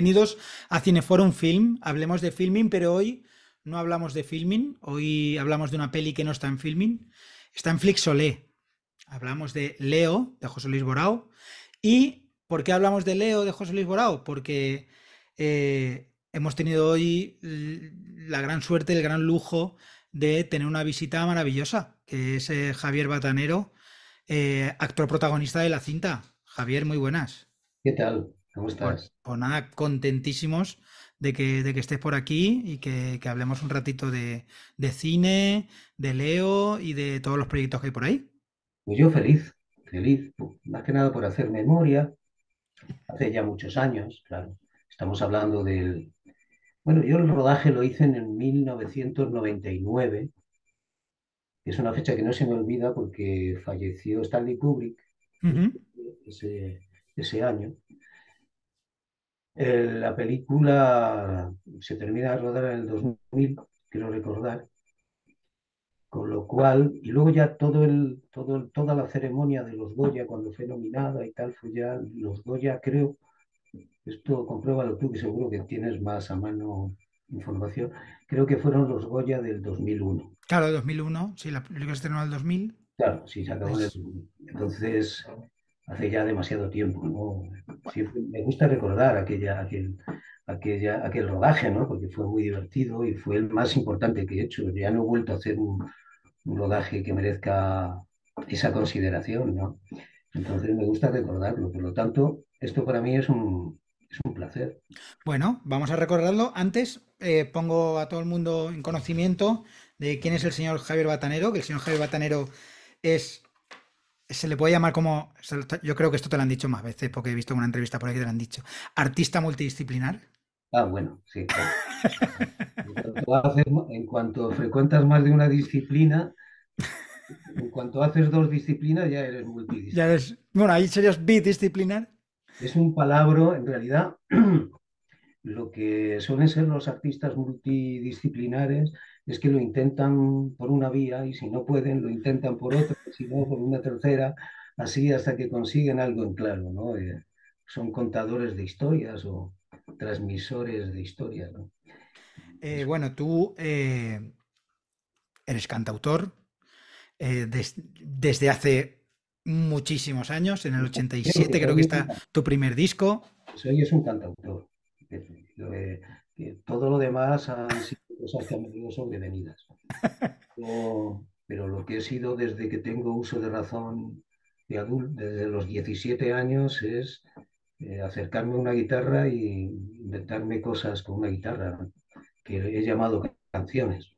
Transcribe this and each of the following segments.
Bienvenidos a Cineforum Film. Hablemos de filming, pero hoy no hablamos de filming. Hoy hablamos de una peli que no está en filming. Está en Flixolé. Hablamos de Leo, de José Luis Borao. ¿Y por qué hablamos de Leo, de José Luis Borao? Porque eh, hemos tenido hoy la gran suerte, el gran lujo de tener una visita maravillosa, que es eh, Javier Batanero, eh, actor protagonista de la cinta. Javier, muy buenas. ¿Qué tal? ¿Cómo Pues, estás? pues nada, contentísimos de que, de que estés por aquí y que, que hablemos un ratito de, de cine, de Leo y de todos los proyectos que hay por ahí. Pues yo feliz, feliz, más que nada por hacer memoria, hace ya muchos años, claro. Estamos hablando del... Bueno, yo el rodaje lo hice en el 1999, que es una fecha que no se me olvida porque falleció Stanley Kubrick ese, ese año. Eh, la película se termina de rodar en el 2000, quiero recordar, con lo cual, y luego ya todo el, todo el- toda la ceremonia de los Goya, cuando fue nominada y tal, fue ya los Goya, creo, esto compruébalo tú, que seguro que tienes más a mano información, creo que fueron los Goya del 2001. Claro, 2001, sí, la película se estrenó en el 2000. Claro, sí, se acabó en el Es, 2000. Entonces, hace ya demasiado tiempo, ¿no? Me gusta recordar aquella, aquel, aquella, aquel rodaje, ¿no? Porque fue muy divertido y fue el más importante que he hecho. Ya no he vuelto a hacer un, un rodaje que merezca esa consideración, ¿no? Entonces me gusta recordarlo. Por lo tanto, esto para mí es un, es un placer. bueno, vamos a recordarlo. Antes eh, pongo a todo el mundo en conocimiento de quién es el señor Javier Batanero, que el señor Javier Batanero es, se le puede llamar como, yo creo que esto te lo han dicho más veces, porque he visto una entrevista por ahí que te lo han dicho, artista multidisciplinar. Ah, bueno, sí, claro. En cuanto haces- en cuanto frecuentas más de una disciplina, en cuanto haces dos disciplinas, ya eres multidisciplinar. Ya eres, bueno, ahí serías bidisciplinar. Es un palabra, en realidad, lo que suelen ser los artistas multidisciplinares es que lo intentan por una vía y si no pueden, lo intentan por otra, si no, por una tercera, así hasta que consiguen algo en claro, ¿no? Eh, son contadores de historias o transmisores de historias, ¿no? Eh, bueno, tú eh, eres cantautor des- desde hace muchísimos años, en el creo 87 que creo que está tu primer disco. soy es un cantautor. Todo lo demás han sido cosas que venido sobrevenidas. Yo- pero lo que he sido desde que tengo uso de razón de adulto, desde los 17 años, es eh, acercarme a una guitarra y inventarme cosas con una guitarra, que he llamado canciones.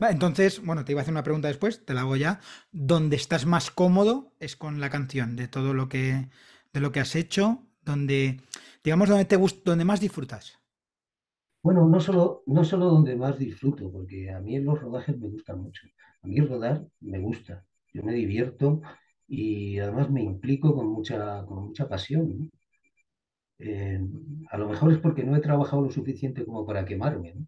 Entonces, bueno, te iba a hacer una pregunta después, te la hago ya. ¿Dónde estás más cómodo es con la canción, de todo lo que, de lo que has hecho, donde, digamos, donde te gusta, donde más disfrutas? Bueno, no solo, no solo donde más disfruto, porque a mí los rodajes me gustan mucho. A mí rodar me gusta, yo me divierto y además me implico con mucha, con mucha pasión, ¿no? Eh, a lo mejor es porque no he trabajado lo suficiente como para quemarme, ¿no?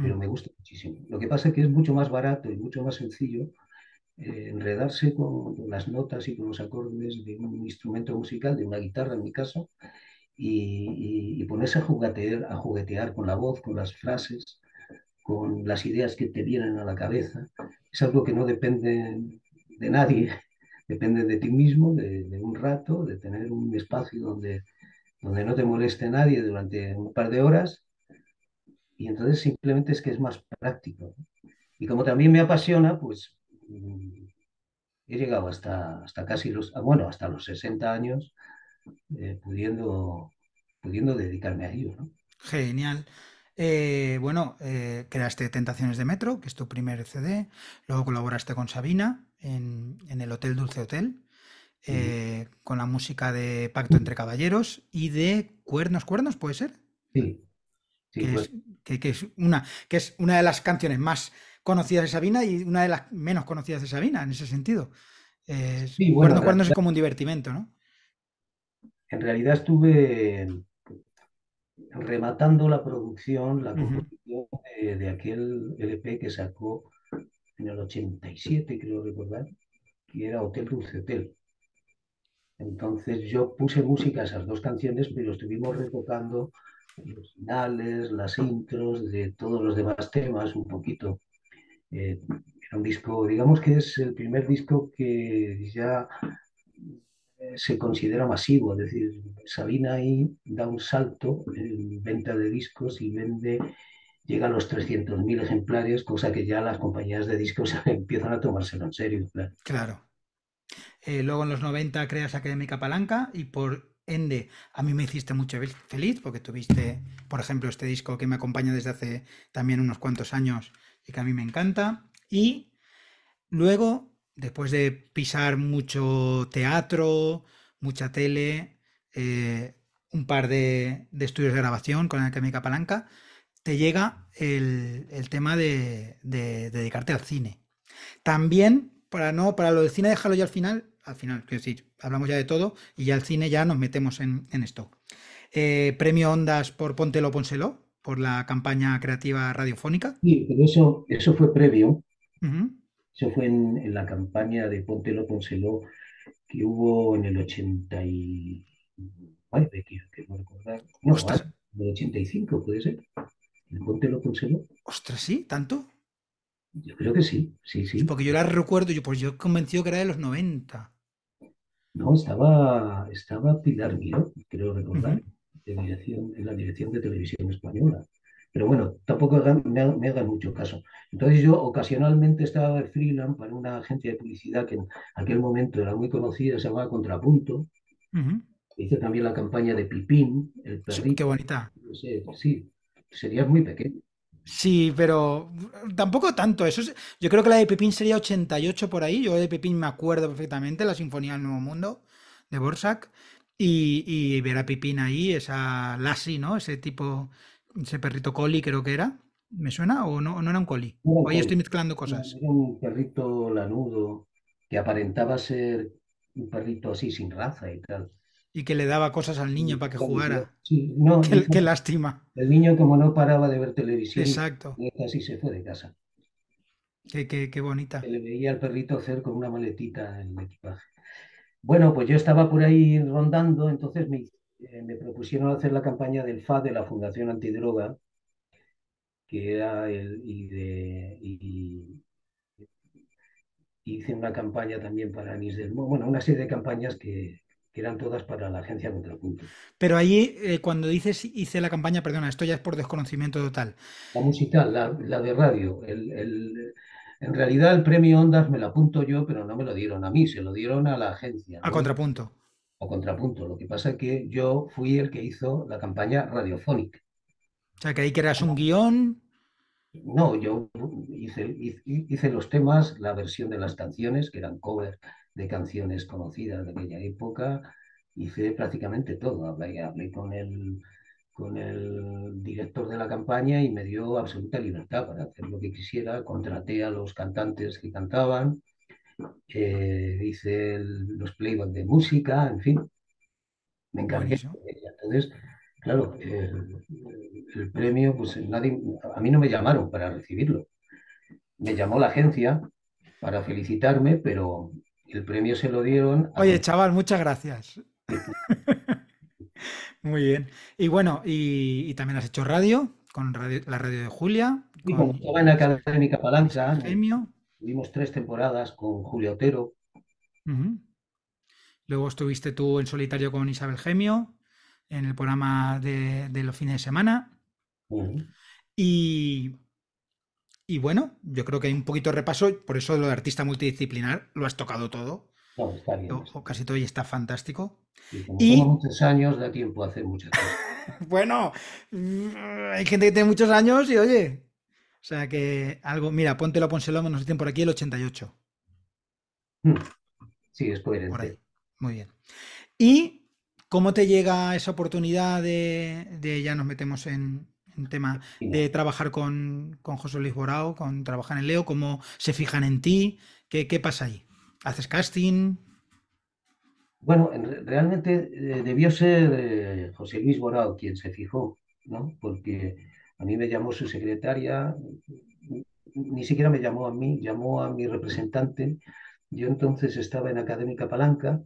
Pero Mm. me gusta muchísimo. Lo que pasa es que es mucho más barato y mucho más sencillo eh, enredarse con, con las notas y con los acordes de un instrumento musical, de una guitarra en mi caso, y, y- y ponerse a juguetear, a juguetear con la voz, con las frases, con las ideas que te vienen a la cabeza. Es algo que no depende de nadie, depende de ti mismo, de, de un rato, de tener un espacio donde, donde no te moleste nadie durante un par de horas, y entonces simplemente es que es más práctico. Y como también me apasiona, pues mm, he llegado hasta, hasta casi los, ah, bueno, hasta los 60 años eh, pudiendo, pudiendo dedicarme a ello, ¿no? Genial. Eh, bueno, eh, creaste Tentaciones de Metro, que es tu primer CD. Luego colaboraste con Sabina en, en el Hotel Dulce Hotel, eh, con la música de Pacto entre Caballeros y de Cuernos, Cuernos, ¿puede ser? Sí, sí, Que pues es, que, que es una, que es una de las canciones más conocidas de Sabina y una de las menos conocidas de Sabina, en ese sentido. Sí, bueno, Cuernos, Cuernos es como un divertimento, ¿no? en realidad estuve rematando la producción, la Ujú. composición de, de aquel LP que sacó en el 87, creo recordar, que era Hotel Dulce Hotel. Entonces yo puse música a esas dos canciones, pero estuvimos retocando los finales, las intros de todos los demás temas un poquito. Eh, era un disco, digamos que es el primer disco que ya se considera masivo, es decir, Sabina ahí da un salto en venta de discos y vende, llega a los 300.000 ejemplares, cosa que ya las compañías de discos empiezan a tomárselo en serio. Claro. Eh, luego en los 90 creas Académica Palanca y por ende a mí me hiciste mucho feliz porque tuviste, por ejemplo, este disco que me acompaña desde hace también unos cuantos años y que a mí me encanta. Y luego, después de pisar mucho teatro, mucha tele, eh, un par de, de estudios de grabación con Académica Palanca, te llega el, el tema de, de- de dedicarte al cine. También, para no, para lo del cine, déjalo ya al final, al final, quiero decir, hablamos ya de todo y ya el cine ya nos metemos en, en esto. Eh, premio Ondas por Póntelo, Pónselo, por la campaña creativa radiofónica. Sí, pero eso, eso fue previo. Eso fue en, en la campaña de Póntelo, Pónselo que hubo en el 89, quiero, recordar. No, en el 85 puede ser. El Póntelo, Pónselo. ostras, ¿sí? ¿Tanto? Yo creo que sí, sí, Sí, sí. porque yo la recuerdo, yo pues yo convencido que era de los 90. No, estaba, estaba Pilar Miró, creo recordar, Ujú. de dirección, en la dirección de televisión española. Pero bueno, tampoco me, ha- me hagan mucho caso. Entonces yo ocasionalmente estaba de freelance para una agencia de publicidad que en aquel momento era muy conocida, se llamaba Contrapunto. Ujú. Hice también la campaña de Pipín, el Sí, perrito. Qué bonita. No sé, sí, serías muy pequeño. Sí, pero tampoco tanto. Eso es- yo creo que la de Pepín sería 88 por ahí. Yo de Pepín me acuerdo perfectamente, la Sinfonía del Nuevo Mundo de Borsak. Y, y ver a Pepín ahí, esa Lassie, ¿no? Ese tipo, ese perrito collie creo que era. ¿Me suena? ¿O no, no era un? No un Hoy estoy mezclando cosas. era un perrito lanudo que aparentaba ser un perrito así sin raza y tal. Y que le daba cosas al niño para que jugara. sí, no, Qué, lástima. el niño como no paraba de ver televisión, Exacto. casi se fue de casa. Qué, qué, qué bonita. le veía al perrito hacer con una maletita en el equipaje. Bueno, pues yo estaba por ahí rondando, entonces me, eh, me propusieron hacer la campaña del FA de la Fundación Antidroga, que era el, y de, y- y hice una campaña también para Anís del bueno, una serie de campañas que, que eran todas para la agencia Contrapunto. Pero allí, eh, cuando dices hice la campaña, perdona, esto ya es por desconocimiento total. La musical, la, la de radio, el, el- en realidad el premio Ondas me lo apunto yo, pero no me lo dieron a mí, se lo dieron a la agencia, A ¿no? contrapunto. O Contrapunto. Lo que pasa es que yo fui el que hizo la campaña radiofónica. O sea, que ahí creas un guion. No, yo hice, hice, hice los temas, la versión de las canciones, que eran covers de canciones conocidas de aquella época, hice prácticamente todo. Hablé, hablé con el, con el director de la campaña y me dio absoluta libertad para hacer lo que quisiera. Contraté a los cantantes que cantaban, eh, hice el- los playback de música, en fin, me encargué. Entonces, claro, el, el premio, pues nadie, a mí no me llamaron para recibirlo. Me llamó la agencia para felicitarme, pero el premio se lo dieron a Oye, chaval, muchas gracias. Muy bien. Y bueno, y, y también has hecho radio, con radio- la radio de Julia, Y con en Académica Palanca, Gemio. Tuvimos tres temporadas con Julio Otero. Luego estuviste tú en solitario con Isabel Gemio, en el programa de, de los fines de semana. Y, y bueno, yo creo que hay un poquito de repaso, por eso lo de artista multidisciplinar lo has tocado todo, No, está bien. o, o casi todo y está fantástico. Y como Y- muchos años, da tiempo a hacer muchas cosas. Bueno, hay gente que tiene muchos años y oye, o sea que algo, mira, póntelo, pónselo, nos dicen por aquí el 88, Mm. Sí, es por ahí. coherente. Muy bien. ¿Y cómo te llega esa oportunidad de, de- ya nos metemos en, en tema de trabajar con, con José Luis Borao, con trabajar en Leo, cómo se fijan en ti? ¿Qué, qué pasa ahí? ¿Haces casting? Bueno, en re- realmente eh, debió ser eh, José Luis Borao quien se fijó, ¿no? Porque a mí me llamó su secretaria, ni- siquiera me llamó a mí, llamó a mi representante. Yo entonces estaba en Académica Palanca,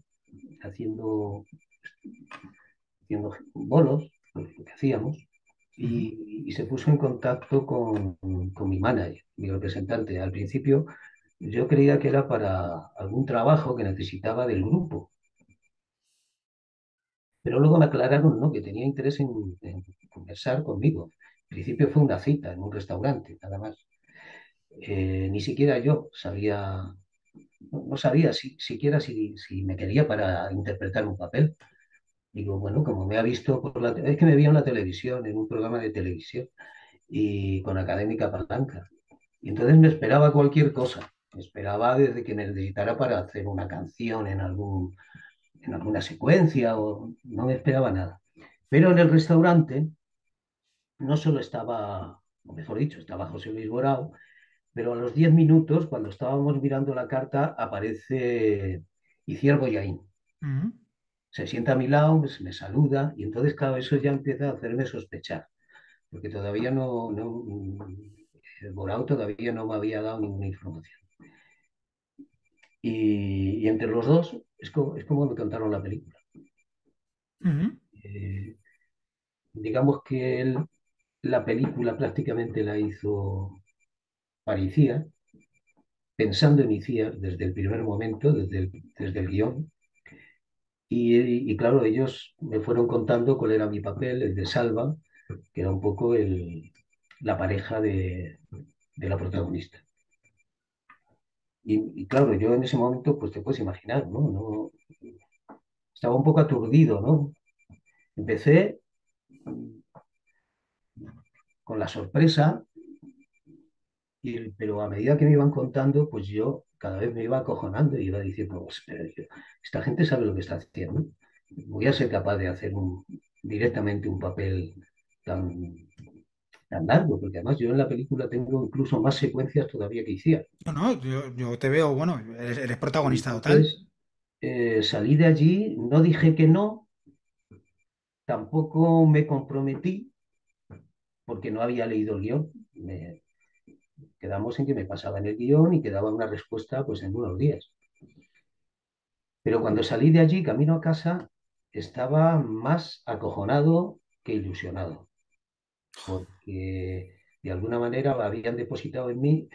haciendo, haciendo bolos, lo que hacíamos, y, se puso en contacto con, con, mi manager, mi representante. Al principio yo creía que era para algún trabajo que necesitaba del grupo. Pero luego me aclararon ¿no? que tenía interés en, conversar conmigo. Principio fue una cita en un restaurante, nada más. Eh, ni siquiera yo sabía, no, sabía si, siquiera si, si me quería para interpretar un papel. Digo, bueno, como me ha visto por la... Es que me vio en la televisión, en un programa de televisión, y con Académica Palanca. Y entonces me esperaba cualquier cosa. Me esperaba desde que me necesitara para hacer una canción en, algún, en alguna secuencia, o no me esperaba nada. Pero en el restaurante no solo estaba, o mejor dicho, estaba José Luis Borao, pero a los 10 minutos, cuando estábamos mirando la carta, aparece Iciar Goyaín se sienta a mi lado, pues, me saluda y entonces, claro, eso ya empieza a hacerme sospechar, porque todavía no, no Borao todavía no me había dado ninguna información. Y, entre los dos es como, es como me contaron la película. Eh, digamos que él la película prácticamente la hizo parecía, pensando en Iciar desde el primer momento, desde el, desde el guion, y, claro, ellos me fueron contando cuál era mi papel, el de Salva, que era un poco el, la pareja de, de la protagonista. Y, claro, yo en ese momento, pues te puedes imaginar, no estaba un poco aturdido, ¿no? Empecé con la sorpresa, y, pero a medida que me iban contando, pues yo cada vez me iba acojonando y iba diciendo, pues, esta gente sabe lo que está haciendo. Voy a ser capaz de hacer un, directamente un papel tan, tan largo, porque además yo en la película tengo incluso más secuencias todavía que hiciera. No, no, yo, te veo, bueno, eres, protagonista total. Eh, salí de allí, no dije que no, tampoco me comprometí, porque no había leído el guion. Me, quedamos en que me pasaba en el guion y quedaba una respuesta pues en unos días. Pero cuando salí de allí, camino a casa, estaba más acojonado que ilusionado, porque de alguna manera habían depositado en mí,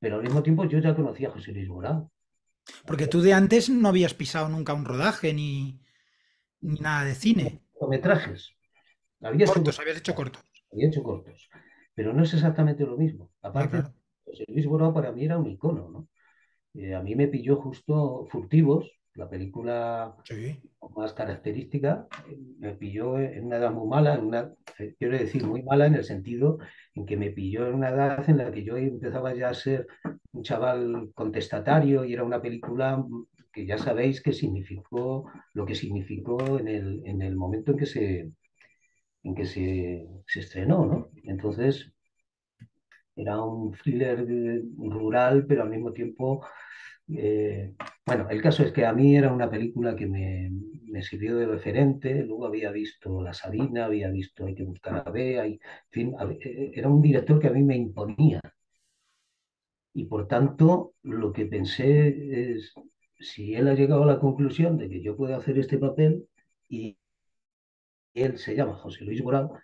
pero al mismo tiempo yo ya conocía a José Luis Morado. Porque tú de antes no habías pisado nunca un rodaje ni, nada de cine. Cortometrajes. Cortos, habías hecho cortos. Había hecho cortos. Pero no es exactamente lo mismo. Aparte, José Luis Borao para mí era un icono, ¿no? Eh, a mí me pilló justo Furtivos, la película más característica, me pilló en una edad muy mala, en una, eh, quiero decir muy mala en el sentido en que me pilló en una edad en la que yo empezaba ya a ser un chaval contestatario y era una película que ya sabéis que significó lo que significó en el, en el momento en que se, en que se, se estrenó, ¿no? Entonces, era un thriller rural, pero al mismo tiempo, eh, bueno, el caso es que a mí era una película que me, me, sirvió de referente, luego había visto La Sabina, había visto Hay que buscar a Bea, y, en fin, eh, era un director que a mí me imponía. Y por tanto, lo que pensé es, si él ha llegado a la conclusión de que yo puedo hacer este papel y él se llama José Luis Borao,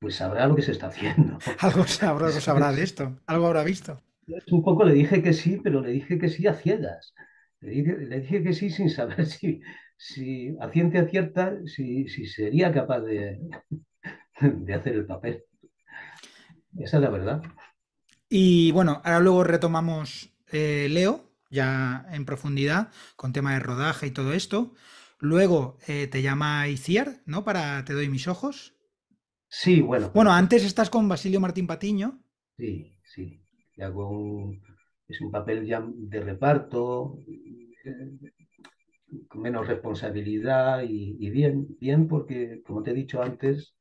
pues sabrá lo que se está haciendo. algo sabrá, sabrá de esto, algo habrá visto. Un poco le dije que sí, pero le dije que sí a ciegas. Le dije, que sí sin saber si, si a ciencia cierta, si, si sería capaz de, de hacer el papel. Esa es la verdad. Y bueno, ahora luego retomamos eh, Leo, ya en profundidad, con tema de rodaje y todo esto. Luego eh, te llama Iciar, ¿no? Para Te doy mis ojos. Sí, bueno. Bueno, antes estás con Basilio Martín Patiño. Sí, sí. hago un, es un papel ya de reparto, eh, con menos responsabilidad y, bien, bien porque, como te he dicho antes,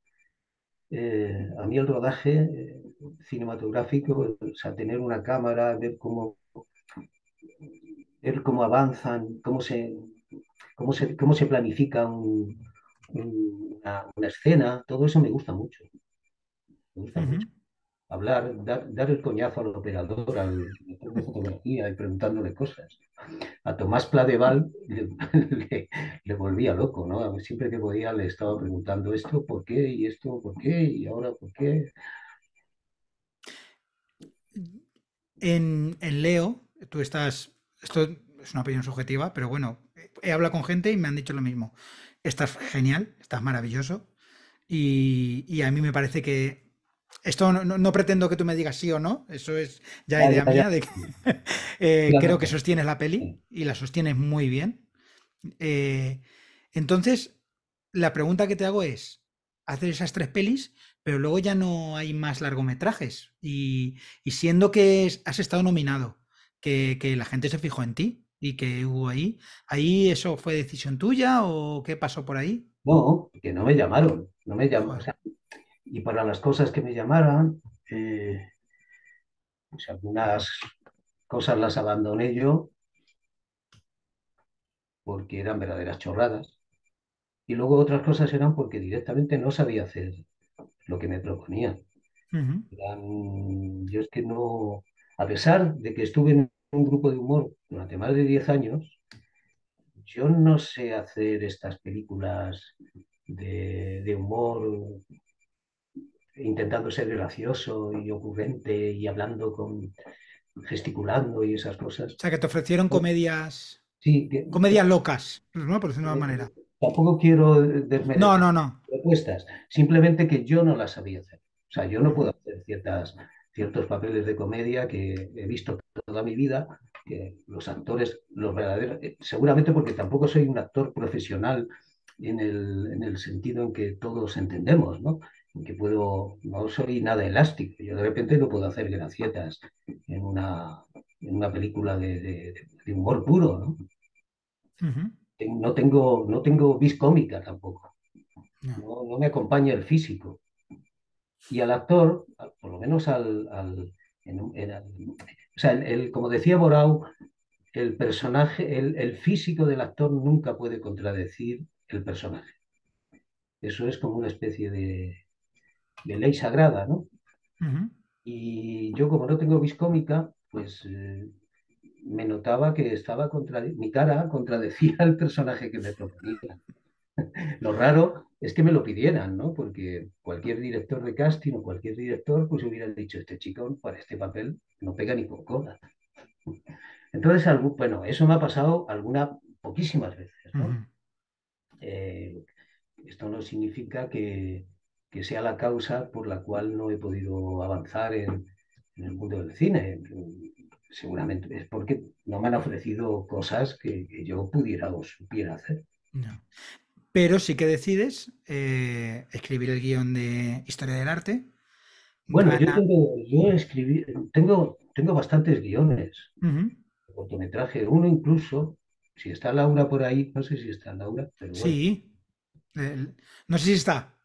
eh, a mí el rodaje cinematográfico, o sea, tener una cámara, ver cómo, ver cómo avanzan, cómo se cómo se, cómo se planifica una, escena, todo eso me gusta mucho. Me gusta mucho. Hablar, dar, el coñazo al operador, al de fotografía y preguntándole cosas. a Tomás Pladeval le, le, volvía loco, ¿no? Siempre que podía le estaba preguntando esto, ¿por qué? Y esto, ¿por qué? Y ahora, ¿por qué? En, en Leo, tú estás, esto es una opinión subjetiva, pero bueno, he hablado con gente y me han dicho lo mismo. Estás genial, estás maravilloso. Y, y a mí me parece que esto no, no, pretendo que tú me digas sí o no, eso es ya idea mía de que eh, creo que sostienes la peli y la sostienes muy bien. Eh, entonces, la pregunta que te hago es, hacer esas tres pelis, pero luego ya no hay más largometrajes. Y, y siendo que has estado nominado, que, que, la gente se fijó en ti y que hubo ahí, ¿ahí eso fue decisión tuya o qué pasó por ahí? No, que no me llamaron, no me llamaron. O sea, y para las cosas que me llamaran, eh, pues algunas cosas las abandoné yo porque eran verdaderas chorradas. Y luego otras cosas eran porque directamente no sabía hacer lo que me proponían. Uh -huh. eran, yo es que no, a pesar de que estuve en un grupo de humor durante más de 10 años, yo no sé hacer estas películas de, de humor intentando ser gracioso y ocurrente y hablando con gesticulando y esas cosas. O sea, que te ofrecieron comedias sí, que, comedias locas, ¿no? Por decirlo de una manera. Tampoco quiero desmerecer no, no, no. propuestas, simplemente que yo no las sabía hacer. O sea, yo no puedo hacer ciertas, ciertos papeles de comedia que he visto toda mi vida, que los actores, los verdaderos, seguramente porque tampoco soy un actor profesional en el, en el sentido en que todos entendemos, ¿no? que puedo, no soy nada elástico, yo de repente no puedo hacer gracietas en una, en una película de, de, de, humor puro, ¿no? Uh -huh. No tengo, no tengo vis cómica tampoco, no. No, no. me acompaña el físico. Y al actor, por lo menos al, al, en, en, o sea, el, el, como decía Borau, el personaje, el, el físico del actor nunca puede contradecir el personaje. Eso es como una especie de, de ley sagrada, ¿no? Uh -huh. Y yo como no tengo vis cómica, pues eh, me notaba que estaba contra mi cara contradecía al personaje que me proponía. lo raro es que me lo pidieran, ¿no? Porque cualquier director de casting o cualquier director pues hubiera dicho, este chico para este papel no pega ni con cola. Entonces, algo, bueno, eso me ha pasado algunas, poquísimas veces, ¿no? Uh -huh. eh, esto no significa que, que sea la causa por la cual no he podido avanzar en, en, el mundo del cine. Seguramente es porque no me han ofrecido cosas que, que yo pudiera o supiera hacer. No. Pero sí que decides eh, escribir el guion de Historia del Arte. Bueno, yo, tengo, yo escribí, tengo, tengo bastantes guiones. Uh -huh. Cortometraje, uno incluso, si está Laura por ahí, no sé si está Laura, pero bueno. Sí, el, no sé si está.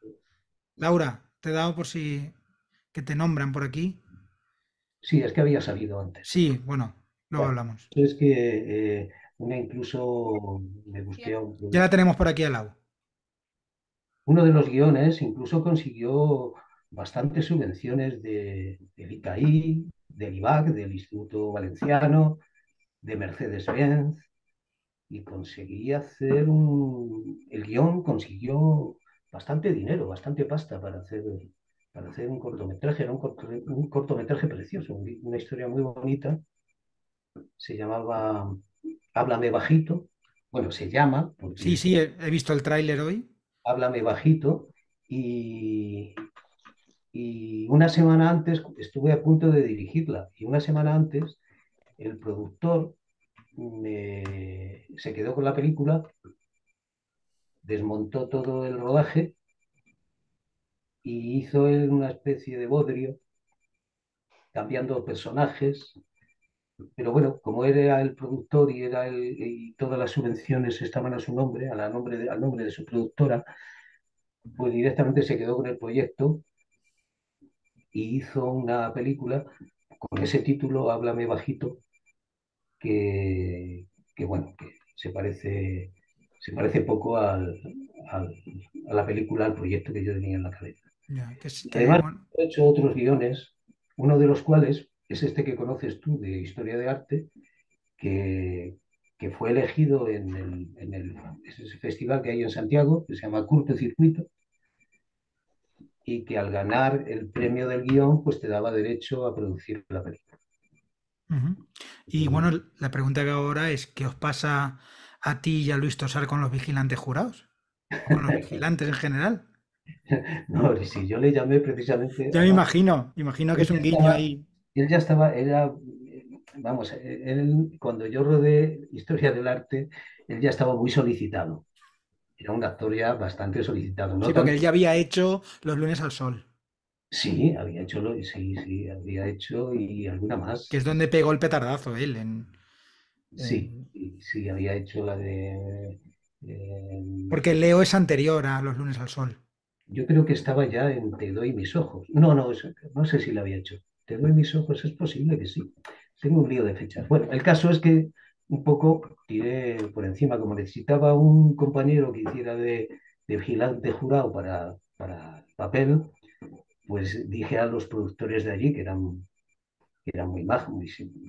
Laura, te he dado por si que te nombran por aquí. Sí, es que había salido antes. Sí, bueno, luego hablamos. Es que eh, una incluso me busqué un... Ya la tenemos por aquí al lado. Uno de los guiones incluso consiguió bastantes subvenciones de, del ICAI, del IBAC, del Instituto Valenciano, de Mercedes-Benz, y conseguí hacer un... El guion consiguió bastante dinero, bastante pasta para hacer, para hacer un cortometraje. Era un, corto, un cortometraje precioso, una historia muy bonita. Se llamaba Háblame bajito. Bueno, se llama. Porque sí, sí, he, he visto el tráiler hoy. Háblame bajito. Y, y una semana antes estuve a punto de dirigirla. Y una semana antes el productor me, se quedó con la película desmontó todo el rodaje y hizo él una especie de bodrio, cambiando personajes. Pero bueno, como era el productor y, era el, y todas las subvenciones estaban a su nombre, a la nombre de, al nombre de su productora, pues directamente se quedó con el proyecto y hizo una película con ese título, Háblame bajito, que, que bueno, que se parece se parece poco al, al, a la película, al proyecto que yo tenía en la cabeza. Que Además, he hecho otros guiones, uno de los cuales es este que conoces tú de Historia de Arte, que, que fue elegido en el, en el ese festival que hay en Santiago, que se llama Circuito y que al ganar el premio del guion, pues te daba derecho a producir la película. Y bueno, la pregunta que ahora es, ¿qué os pasa a ti y a Luis Tosar con los vigilantes jurados? ¿Con los vigilantes en general? No, si yo le llamé precisamente... Ya me imagino, imagino que es un guiño ahí. Él ya estaba, era, vamos, él, cuando yo rodé Historia del Arte, él ya estaba muy solicitado era un actor ya bastante solicitado. ¿no? Sí, porque él ya había hecho Los lunes al sol. Sí, había hecho, sí, sí, había hecho y alguna más. Que es donde pegó el petardazo él. En, Sí, sí, había hecho la de... Porque Leo es anterior a Los lunes al sol. Yo creo que estaba ya en Te doy mis ojos. No, no, no sé si la había hecho. Te doy mis ojos, es posible que sí. Tengo un lío de fechas. Bueno, el caso es que un poco tiré por encima, como necesitaba un compañero que hiciera de, vigilante jurado para, para el papel, pues dije a los productores de allí, que eran, que eran muy majos,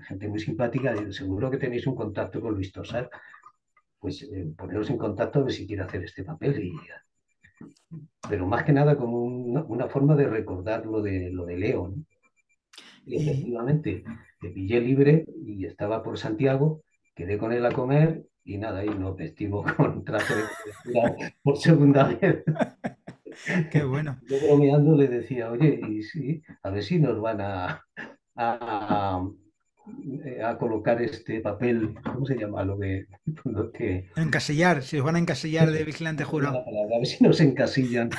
gente muy simpática, seguro que tenéis un contacto con Luis Tosar, pues eh, poneros en contacto a ver si quiere hacer este papel. Pero más que nada como una, forma de recordar lo de, lo de Leo. Y efectivamente, te pillé libre y estaba por Santiago quedé con él a comer y nada, y nos vestimos con traje de por segunda vez. Qué bueno. Yo bromeando le decía, oye, y sí, a ver si nos van a, a, a colocar este papel, ¿cómo se llama? Lo que, que... Encasillar, si os van a encasillar de vigilante jurado. A ver si nos encasillan.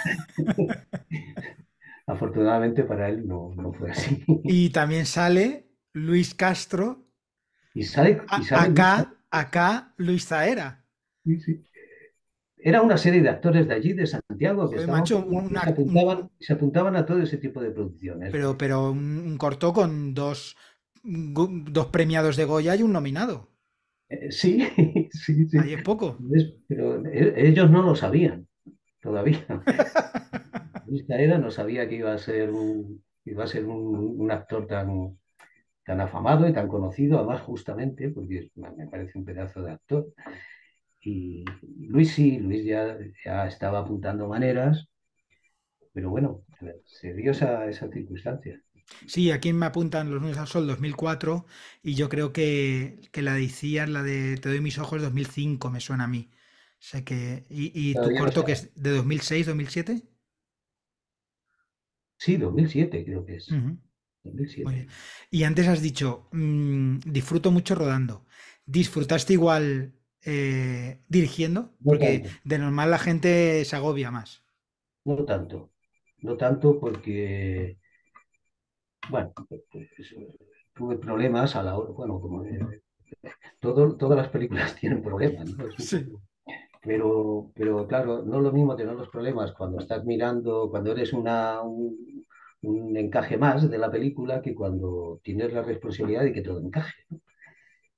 Afortunadamente para él no, no fue así. Y también sale Luis Castro y sale, acá, acá Luis Zaera. Era una serie de actores de allí, de Santiago, que, se, apuntaban, a todo ese tipo de producciones. Pero, pero un, corto con dos, dos premiados de Goya y un nominado. Eh, sí, sí, sí. Ahí es poco. Pero e, ellos no lo sabían todavía. Luis Zaera no sabía que iba a ser un, iba a ser un actor tan, tan afamado y tan conocido, además justamente, porque me parece un pedazo de actor. Y Luis sí, Luis ya, ya estaba apuntando maneras, pero bueno, se dio esa, esa circunstancia. Sí, aquí me apuntan los lunes al sol 2004 y yo creo que, que la de la de Te doy mis ojos 2005, me suena a mí. Sé que, ¿Y, y tu corto que es de 2006, 2007? Sí, 2007 creo que es. Y antes has dicho, mm, disfruto mucho rodando. ¿Disfrutaste igual eh, dirigiendo? Porque de normal la gente se agobia más. No tanto, no tanto porque, bueno, pues, tuve problemas a la hora, bueno, como todas las películas tienen problemas, ¿no? Pero, pero claro, no es lo mismo tener los problemas cuando estás mirando, cuando eres una, un encaje más de la película que cuando tienes la responsabilidad de que todo encaje.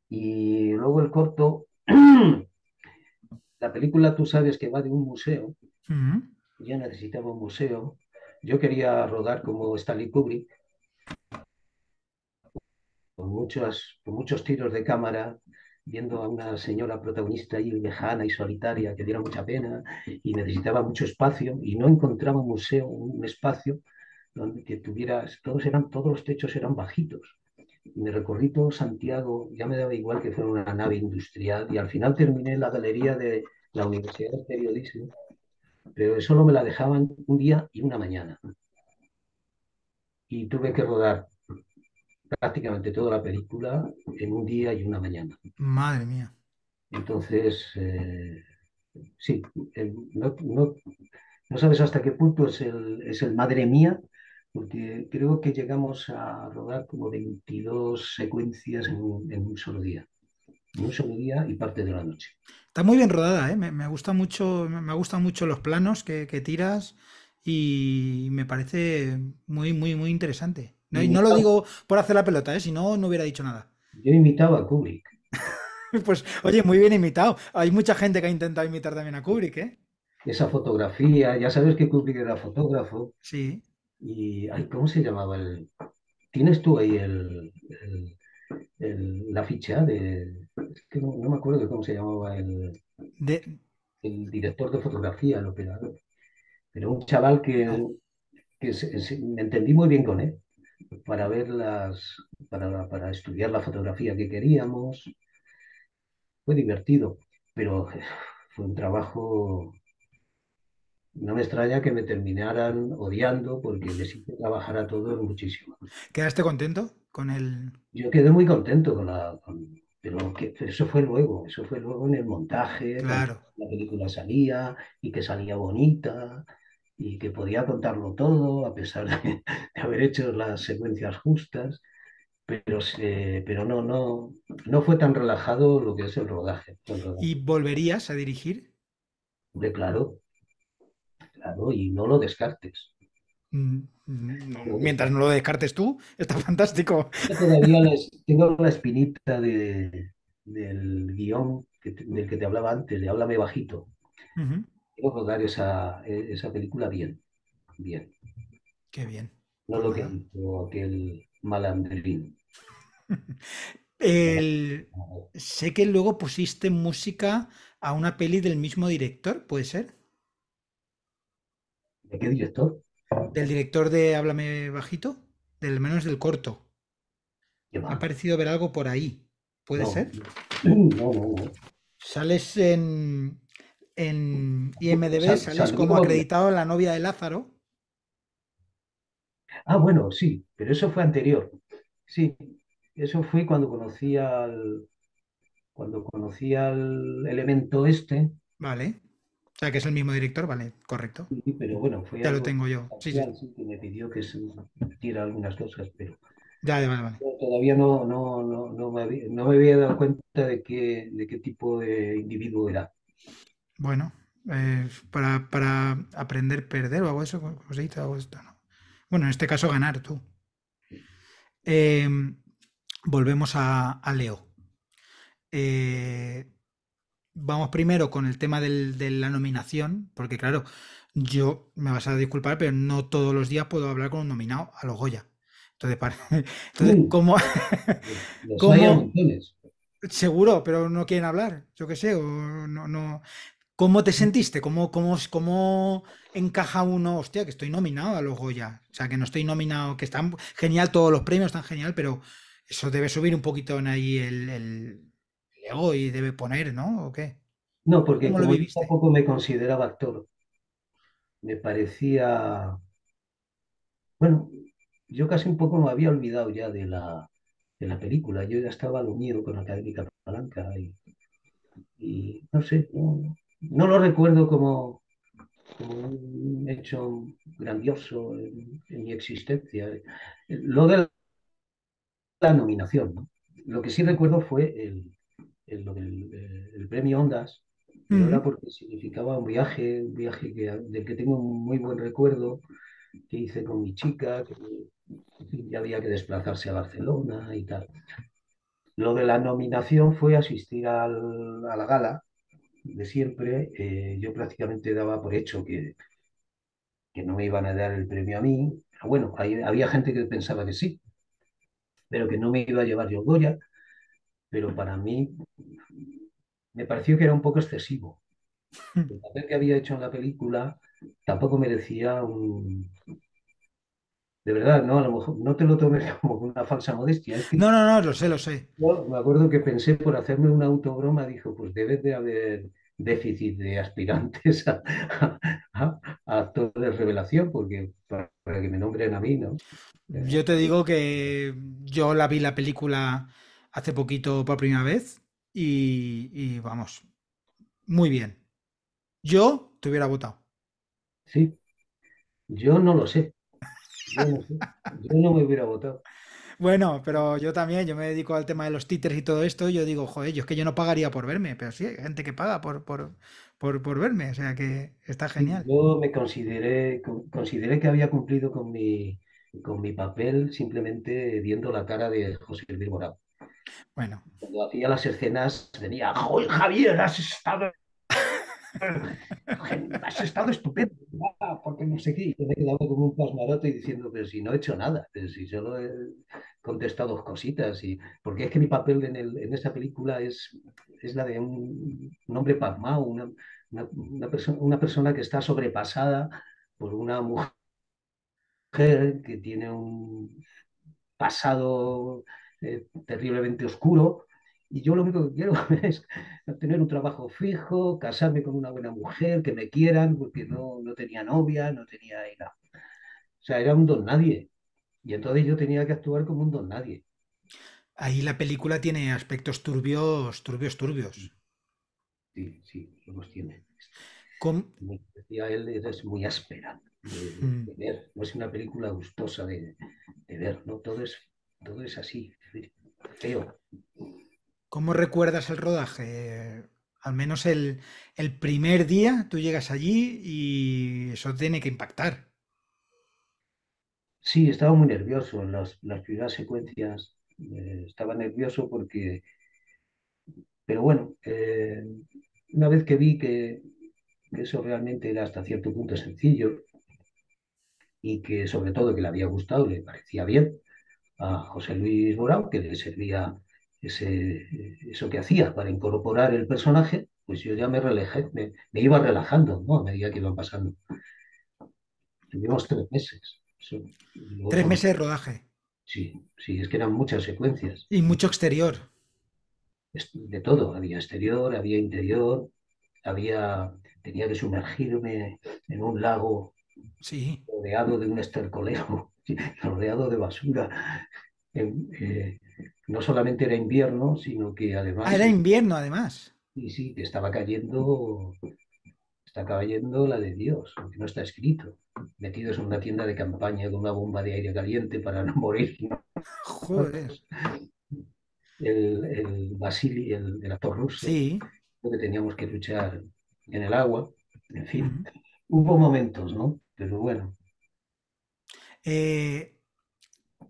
Y luego el corto, la película tú sabes que va de un museo, ya necesitaba un museo, yo quería rodar como Stanley Kubrick, con, muchos, con muchos tiros de cámara, viendo a una señora protagonista ahí lejana y solitaria que diera mucha pena y necesitaba mucho espacio y no encontraba un museo, un espacio donde que tuvieras, todos eran, todos los techos eran bajitos. Me recorrí todo Santiago, ya me daba igual que fuera una nave industrial y al final terminé en la galería de la Universidad de Periodismo, pero solo me la dejaban un día y una mañana. Y tuve que rodar prácticamente toda la película en un día y una mañana. Madre mía. Entonces, eh, sí, no, no, no, sabes hasta qué punto es el, es el madre mía porque creo que llegamos a rodar como 22 secuencias en un, solo día. En un solo día y parte de la noche. Está muy bien rodada, ¿eh? me, gusta mucho, me gustan mucho los planos que, tiras y me parece muy, muy, muy interesante. No, y no lo digo por hacer la pelota, ¿eh? si no, no hubiera dicho nada. Yo imitaba a Kubrick. pues, oye, muy bien imitado. Hay mucha gente que ha intentado imitar también a Kubrick, ¿eh? Esa fotografía, ya sabes que Kubrick era fotógrafo. Sí. Y, ¿cómo se llamaba el...? ¿Tienes tú ahí el, la ficha de, es que no, no me acuerdo de cómo se llamaba el, De, el director de fotografía, el operador, pero un chaval ah, que, que se- se- me entendí muy bien con él para ver las, para, para estudiar la fotografía que queríamos. Fue divertido, pero fue un trabajo, no me extraña que me terminaran odiando porque les hice trabajar a todos muchísimo. ¿quedaste contento con el... Yo quedé muy contento con la, con- pero que, eso fue luego, eso fue luego en el montaje, Claro. la película salía y que salía bonita y que podía contarlo todo a pesar de, de haber hecho las secuencias justas, pero, pero no, no, no fue tan relajado lo que es el rodaje. el rodaje. ¿Y volverías a dirigir? Hombre, claro, claro, y no lo descartes. Mm, mm, no, mientras no lo descartes tú, está fantástico. Todavía les- tengo la espinita de, del guion que del que te hablaba antes, de Háblame bajito. Ujú, Quiero rodar esa, e- esa película bien, bien. Qué bien. No lo que hizo aquel malandrín. El... Sé que luego pusiste música a una peli del mismo director, ¿puede ser? ¿De qué director? Del director de Háblame bajito, del menos del corto. ¿Qué Me ha parecido ver algo por ahí. ¿Puede No, ser? no, no, no. Sales en, en IMDb, Sal- sales como acreditado en la novia de Lázaro. Ah, bueno, sí, pero eso fue anterior. Sí, eso fue cuando conocí al, cuando conocí al elemento este, Vale. O sea, que es el mismo director, vale, correcto. sí, pero bueno, fue Ya lo tengo yo. Sí, sí. que me pidió que se hiciera algunas cosas, pero Ya, vale, vale. Todavía no, no, no, no me había, no me había dado cuenta de qué, de qué tipo de individuo era. Bueno, eh, para, para aprender perder o algo eso, ¿cómo se dice? De esto, ¿no? Bueno, en este caso ganar tú. Eh, volvemos a, a Leo. Eh, vamos primero con el tema del- de la nominación, porque claro, yo me vas a disculpar, pero no todos los días puedo hablar con un nominado a los Goya. Entonces, para- entonces Mm. ¿cómo? ¿Cómo? Seguro, pero no quieren hablar, yo qué sé, o no, no. ¿Cómo te sentiste? ¿Cómo, cómo, cómo encaja uno? Hostia, que estoy nominado a los Goya. O sea, que no estoy nominado, que están genial, todos los premios están genial, pero eso debe subir un poquito en ahí el, el ego y debe poner, ¿no? ¿O qué? No, porque ¿Cómo lo como yo tampoco me consideraba actor, me parecía, bueno, yo casi un poco me había olvidado ya de la, de la película. Yo ya estaba lo mío con Académica Palanca y, y no sé, no, no lo recuerdo como, como un hecho grandioso en, en mi existencia. Lo de la nominación, ¿no? Lo que sí recuerdo fue el, el, lo del, eh, el premio Ondas, pero era porque significaba un viaje, un viaje que, del que tengo un muy buen recuerdo, que hice con mi chica, que ya había que desplazarse a Barcelona y tal. Lo de la nominación fue asistir al- a la gala de siempre. eh, yo prácticamente daba por hecho que, que no me iban a dar el premio a mí. Bueno, hay- había gente que pensaba que sí, pero que no me iba a llevar yo Goya, pero para mí me pareció que era un poco excesivo. El papel que había hecho en la película tampoco merecía un... De verdad, no, a lo mejor no te lo tomes como una falsa modestia. Es que No, no, no, lo sé, lo sé. yo me acuerdo que pensé por hacerme una autobroma, dijo, pues debe de haber déficit de aspirantes a, a- a actores revelación, porque para, para que me nombren a mí, ¿no? Eh, Yo te digo que yo la vi la película hace poquito por primera vez y, y vamos, muy bien. Yo te hubiera votado. sí, yo no lo sé, yo no sé, yo no me hubiera votado. Bueno, pero yo también, yo me dedico al tema de los títeres y todo esto, y yo digo, joder, yo es que yo no pagaría por verme, pero sí, hay gente que paga por, por, por, por verme, o sea que está genial. yo me consideré, con- consideré que había cumplido con mi, con mi papel simplemente viendo la cara de José Luis Morado. Bueno, Cuando hacía las escenas venía, ¡Joder, Javier, has estado has estado estupendo, porque no sé qué. Y me quedaba como un pasmarote diciendo, pero si no he hecho nada, pero si solo he contestado cositas. Y... Porque es que mi papel en, el, en esa película es, es la de un, hombre pasmado, una, una, una, persona, una persona que está sobrepasada por una mujer que tiene un pasado eh, terriblemente oscuro y yo lo único que quiero es tener un trabajo fijo, casarme con una buena mujer, que me quieran, porque no, no tenía novia, no tenía nada. O sea, era un don nadie. Y entonces yo tenía que actuar como un don nadie. Ahí la película tiene aspectos turbios, turbios, turbios. Sí, sí, los tiene. Como decía él, es muy áspera de, mm. de, ver. No es una película gustosa de, de ver, ¿no? Todo es, todo es así, feo. ¿Cómo recuerdas el rodaje? Al menos el, el, primer día tú llegas allí y eso tiene que impactar. Sí, estaba muy nervioso las, las primeras secuencias. Eh, estaba nervioso porque, pero bueno, eh, una vez que vi que, eso realmente era hasta cierto punto sencillo y que sobre todo que le había gustado, le parecía bien a José Luis Borao, que le servía ese, eso que hacía para incorporar el personaje, pues yo ya me relajé, me, me iba relajando, ¿no? A medida que iban pasando. Tuvimos tres meses. Eso, luego, tres meses de rodaje. Sí, sí, es que eran muchas secuencias. Y mucho exterior. De todo, había exterior, había interior, había, tenía que sumergirme en un lago sí. rodeado de un estercolero, rodeado de basura. Eh, no solamente era invierno, sino que además... Ah, era invierno además. Sí, sí, que estaba cayendo, está cayendo la de Dios, aunque no está escrito. Metidos en una tienda de campaña con una bomba de aire caliente para no morir. ¿no? Joder. El, el Basili, el, el actor ruso, sí. que teníamos que luchar en el agua. En fin, uh -huh. hubo momentos, ¿no? Pero bueno. Eh,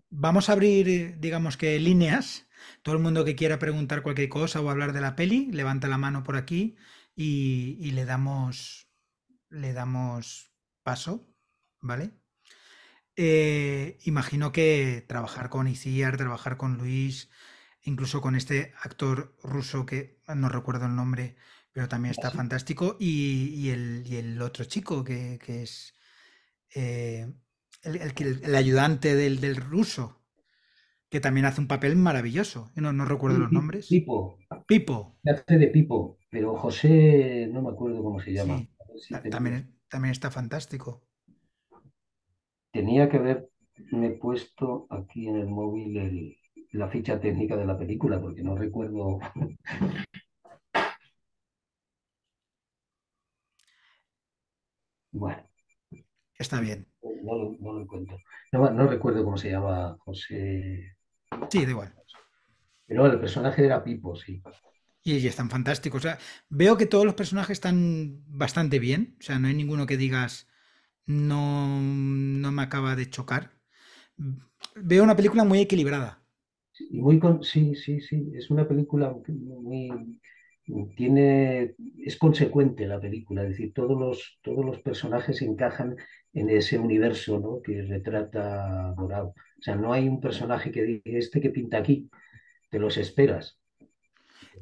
vamos a abrir, digamos que líneas. Todo el mundo que quiera preguntar cualquier cosa o hablar de la peli, levanta la mano por aquí y, y le damos le damos paso, ¿vale? Eh, imagino que trabajar con Iciar, trabajar con Luis, incluso con este actor ruso que no recuerdo el nombre, pero también está ¿Sí? fantástico, y, y, el, y, el, otro chico que, que es eh, el, el, el, ayudante del, del, ruso, que también hace un papel maravilloso. No, no recuerdo los nombres. Pipo, Pipo, hace de Pipo, pero José no me acuerdo cómo se llama. sí, si también, también está fantástico. Tenía que haberme puesto aquí en el móvil el- la ficha técnica de la película, porque no recuerdo. Bueno, Está bien. No lo, no lo encuentro. No, no recuerdo cómo se llama José. Sí, da igual. Pero el personaje era Pipo, sí. Y, y están fantásticos. O sea, veo que todos los personajes están bastante bien. O sea, no hay ninguno que digas no, no me acaba de chocar. Veo una película muy equilibrada. Y muy con- sí, sí, sí. Es una película muy. Tiene, es consecuente la película, es decir, todos los, todos los personajes encajan en ese universo ¿no? que retrata Borao. O sea, no hay un personaje que diga, este que pinta aquí, te los esperas.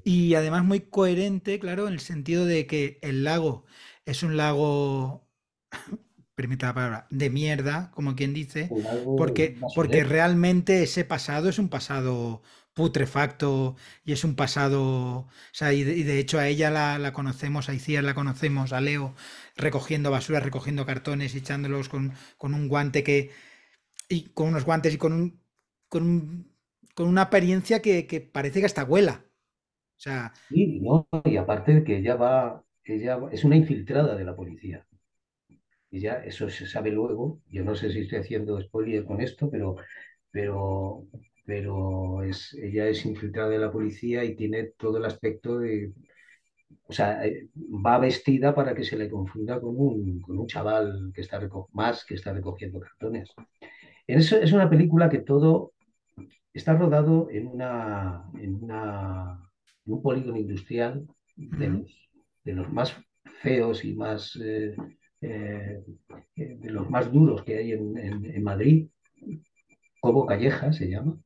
Y además muy coherente, claro, en el sentido de que el lago es un lago, permite la palabra, de mierda, como quien dice, porque, porque realmente ese pasado es un pasado putrefacto y es un pasado, o sea, y de, hecho a ella la, conocemos, a Iciar la conocemos, a Leo recogiendo basura, recogiendo cartones echándolos con, con un guante que, y con unos guantes y con un, con un- con una apariencia que, que parece que hasta huela. O sea, Y, ¿no? y aparte de que ella va, ella es una infiltrada de la policía. Y ya eso se sabe luego. Yo no sé si estoy haciendo spoiler con esto, pero, pero, pero es, ella es infiltrada de la policía y tiene todo el aspecto de, o sea, eh, va vestida para que se le confunda con un, con un chaval que está más que está recogiendo cartones. Eso, es una película que todo está rodado en una, en una, en un polígono industrial de ujú. los, de los más feos y más eh, eh, de los más duros que hay en, en, en Madrid, Cobo Calleja se llama.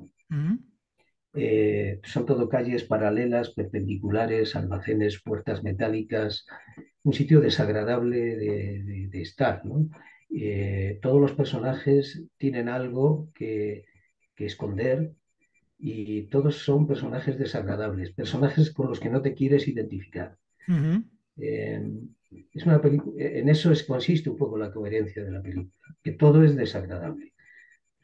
Eh, son todo calles paralelas, perpendiculares, almacenes, puertas metálicas, un sitio desagradable de, de- de estar, ¿no? Eh, todos los personajes tienen algo que, que esconder y todos son personajes desagradables, personajes con los que no te quieres identificar. Eh, es una en eso es, consiste un poco la coherencia de la película, que todo es desagradable.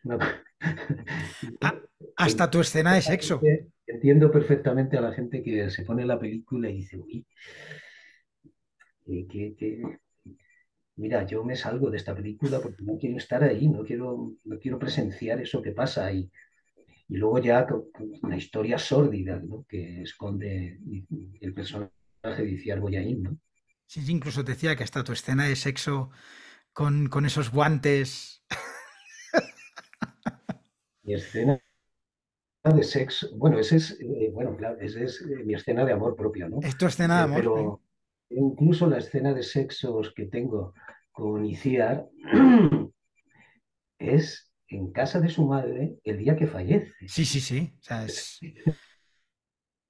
Una- Ah, hasta tu escena de sexo. Entiendo perfectamente a la gente que se pone la película y dice, uy, que, que- que- mira, yo me salgo de esta película porque no quiero estar ahí, no quiero, no quiero presenciar eso que pasa ahí. Y luego ya la historia sórdida, ¿no? que esconde el personaje de Iciar Boyaín, ¿no? Sí, sí, incluso te decía que hasta tu escena de sexo con, con esos guantes. Mi escena de sexo, bueno, ese es, eh, bueno, claro, ese es eh, mi escena de amor propio, ¿no? Es tu escena de Eh, amor. pero incluso la escena de sexos que tengo con Iciar es en casa de su madre el día que fallece. Sí, sí, sí. O sea, es,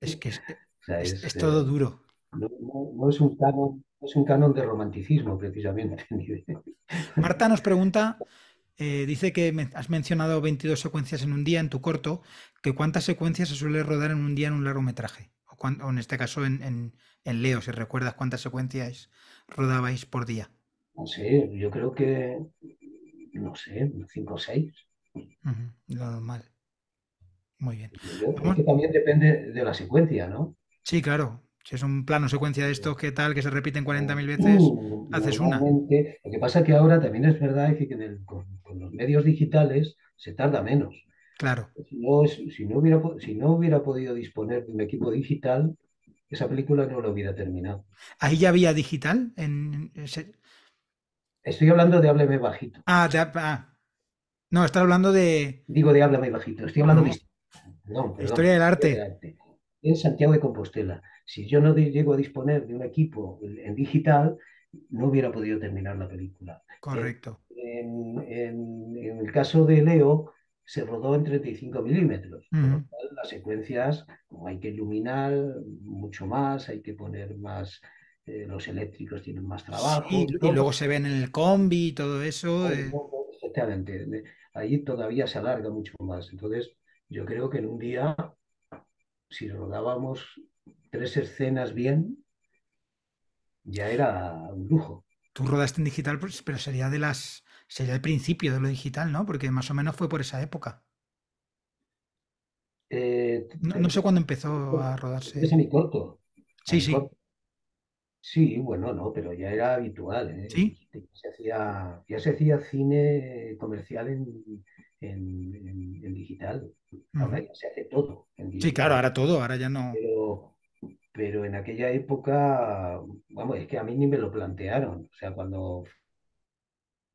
es que es, O sea, es- todo duro. no, no- no es un canon, no es un canon de romanticismo, precisamente. Marta nos pregunta, eh, dice que me- has mencionado 22 secuencias en un día en tu corto, que cuántas secuencias se suele rodar en un día en un largometraje. O, o en este caso en, en- en Leo, si recuerdas cuántas secuencias rodabais por día. No sé, yo creo que, no sé, cinco o seis. Ujú, lo normal. Muy bien. Yo- que también depende de la secuencia, ¿no? Sí, claro. Si es un plano secuencia de estos, ¿qué tal? Que se repiten 40.000 veces. Mm, haces una. Lo que pasa es que ahora también es verdad que con, con los medios digitales se tarda menos. Claro. Si no, si no hubiera, si no hubiera podido disponer de un equipo digital, esa película no lo hubiera terminado. Ahí ya había digital. En, ese- Estoy hablando de Háblame Bajito. Ah, te ha- ah. No, estás hablando de Digo de Háblame Bajito. Estoy hablando No. de no, perdón, historia del arte. de arte. En Santiago de Compostela. Si yo no llego a disponer de un equipo en digital, no hubiera podido terminar la película. Correcto. En, en- en el caso de Leo, se rodó en 35 milímetros. Ujú. cual, las secuencias, como hay que iluminar mucho más, hay que poner más, eh, los eléctricos tienen más trabajo. Sí, y luego se ven en el combi y todo eso. eh, Efectivamente, de- ahí todavía se alarga mucho más. Entonces, yo creo que en un día, si rodábamos tres escenas bien, ya era un lujo. Tú rodaste en digital, pues, pero sería de las. Sería el principio de lo digital, ¿no? Porque más o menos fue por esa época. Eh, No, no sé cuándo empezó a rodarse. Es mi corto. Sí, sí. corto. Sí, bueno, no, pero ya era habitual, ¿eh? ¿Sí? Se hacía, ya se hacía cine comercial en, en- en- en digital. Ahora Ujú. ya se hace todo en Sí, claro, ahora todo, ahora ya no. Pero, pero en aquella época, vamos, es que a mí ni me lo plantearon. O sea, cuando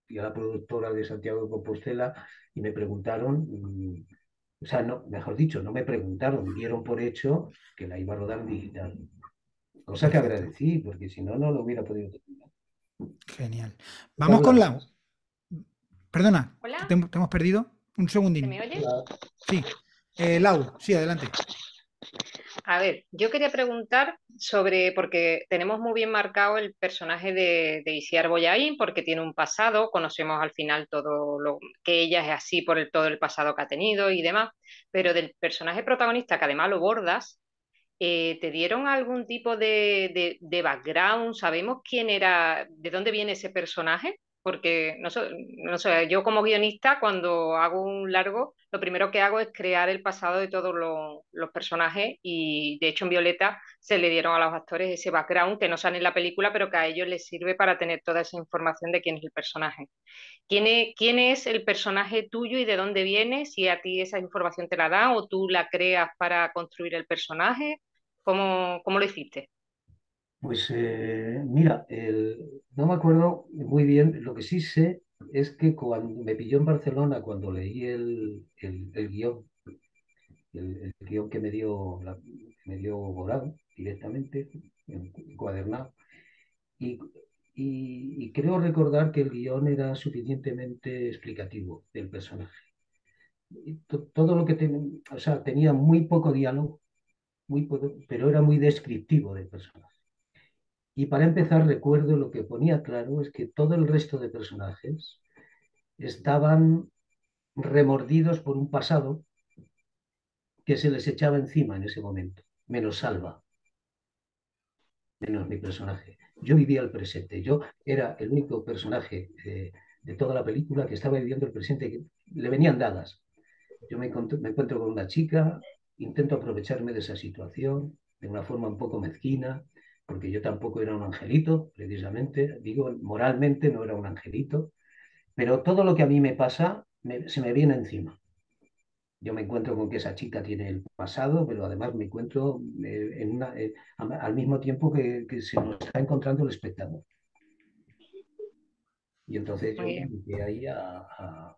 fui a la productora de Santiago de Compostela y me preguntaron, mm, o sea, no, mejor dicho, no me preguntaron, dieron por hecho que la iba a rodar en digital. Cosa que agradecí, porque si no, no lo hubiera podido terminar. Genial. Vamos con la. Perdona, Hola. te, te hemos perdido. Un ¿Se segundín. me oye? Hola. Sí. Eh, Lau, sí, adelante. A ver, yo quería preguntar sobre, porque tenemos muy bien marcado el personaje de, de Isiar Boyaín, porque tiene un pasado, conocemos al final todo lo que ella es así por el, todo el pasado que ha tenido y demás, pero del personaje protagonista, que además lo bordas, eh, ¿te dieron algún tipo de, de- de background? ¿Sabemos quién era, de dónde viene ese personaje? Porque no sé, no sé, yo como guionista, cuando hago un largo, lo primero que hago es crear el pasado de todos los, los personajes y de hecho en Violeta se le dieron a los actores ese background que no sale en la película, pero que a ellos les sirve para tener toda esa información de quién es el personaje. ¿Quién es, quién es el personaje tuyo y de dónde viene? Si a ti esa información te la da o tú la creas para construir el personaje, ¿cómo, cómo lo hiciste? Pues eh, mira, no me acuerdo muy bien, lo que sí sé es que cuando me pilló en Barcelona, cuando leí el, el, guion, el, guion que me dio, la- me dio Borán directamente, en- encuadernado, y, creo recordar que el guion era suficientemente explicativo del personaje. todo lo que tenía, o sea, tenía muy poco diálogo, muy pero era muy descriptivo del personaje. Y para empezar, recuerdo lo que ponía claro es que todo el resto de personajes estaban remordidos por un pasado que se les echaba encima en ese momento, menos Salva, menos mi personaje. Yo vivía el presente, yo era el único personaje eh, de toda la película que estaba viviendo el presente, le venían dadas. Yo me encuentro con una chica, intento aprovecharme de esa situación de una forma un poco mezquina, porque yo tampoco era un angelito, precisamente, digo, moralmente no era un angelito, pero todo lo que a mí me pasa se me viene encima. Yo me encuentro con que esa chica tiene el pasado, pero además me encuentro eh, en una, eh, al mismo tiempo que, se nos está encontrando el espectador. Y entonces yo me quedé ahí a,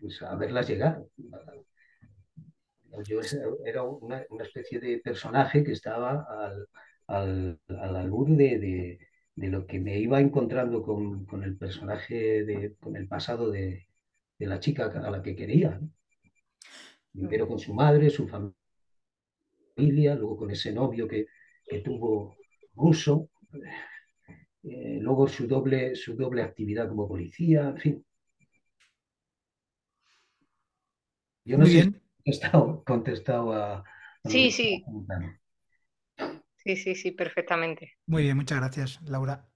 pues a, verlas llegar. Yo era una, especie de personaje que estaba al, al, albur de, de, lo que me iba encontrando con, con el personaje, de, con el pasado de, de la chica a la que quería. Primero con su madre, su familia, luego con ese novio que, que tuvo ruso, eh, luego su doble, su doble actividad como policía, en fin. Yo no sé si he estado, contestado a... sí, sí. Sí, sí, sí, perfectamente. Muy bien, muchas gracias, Laura.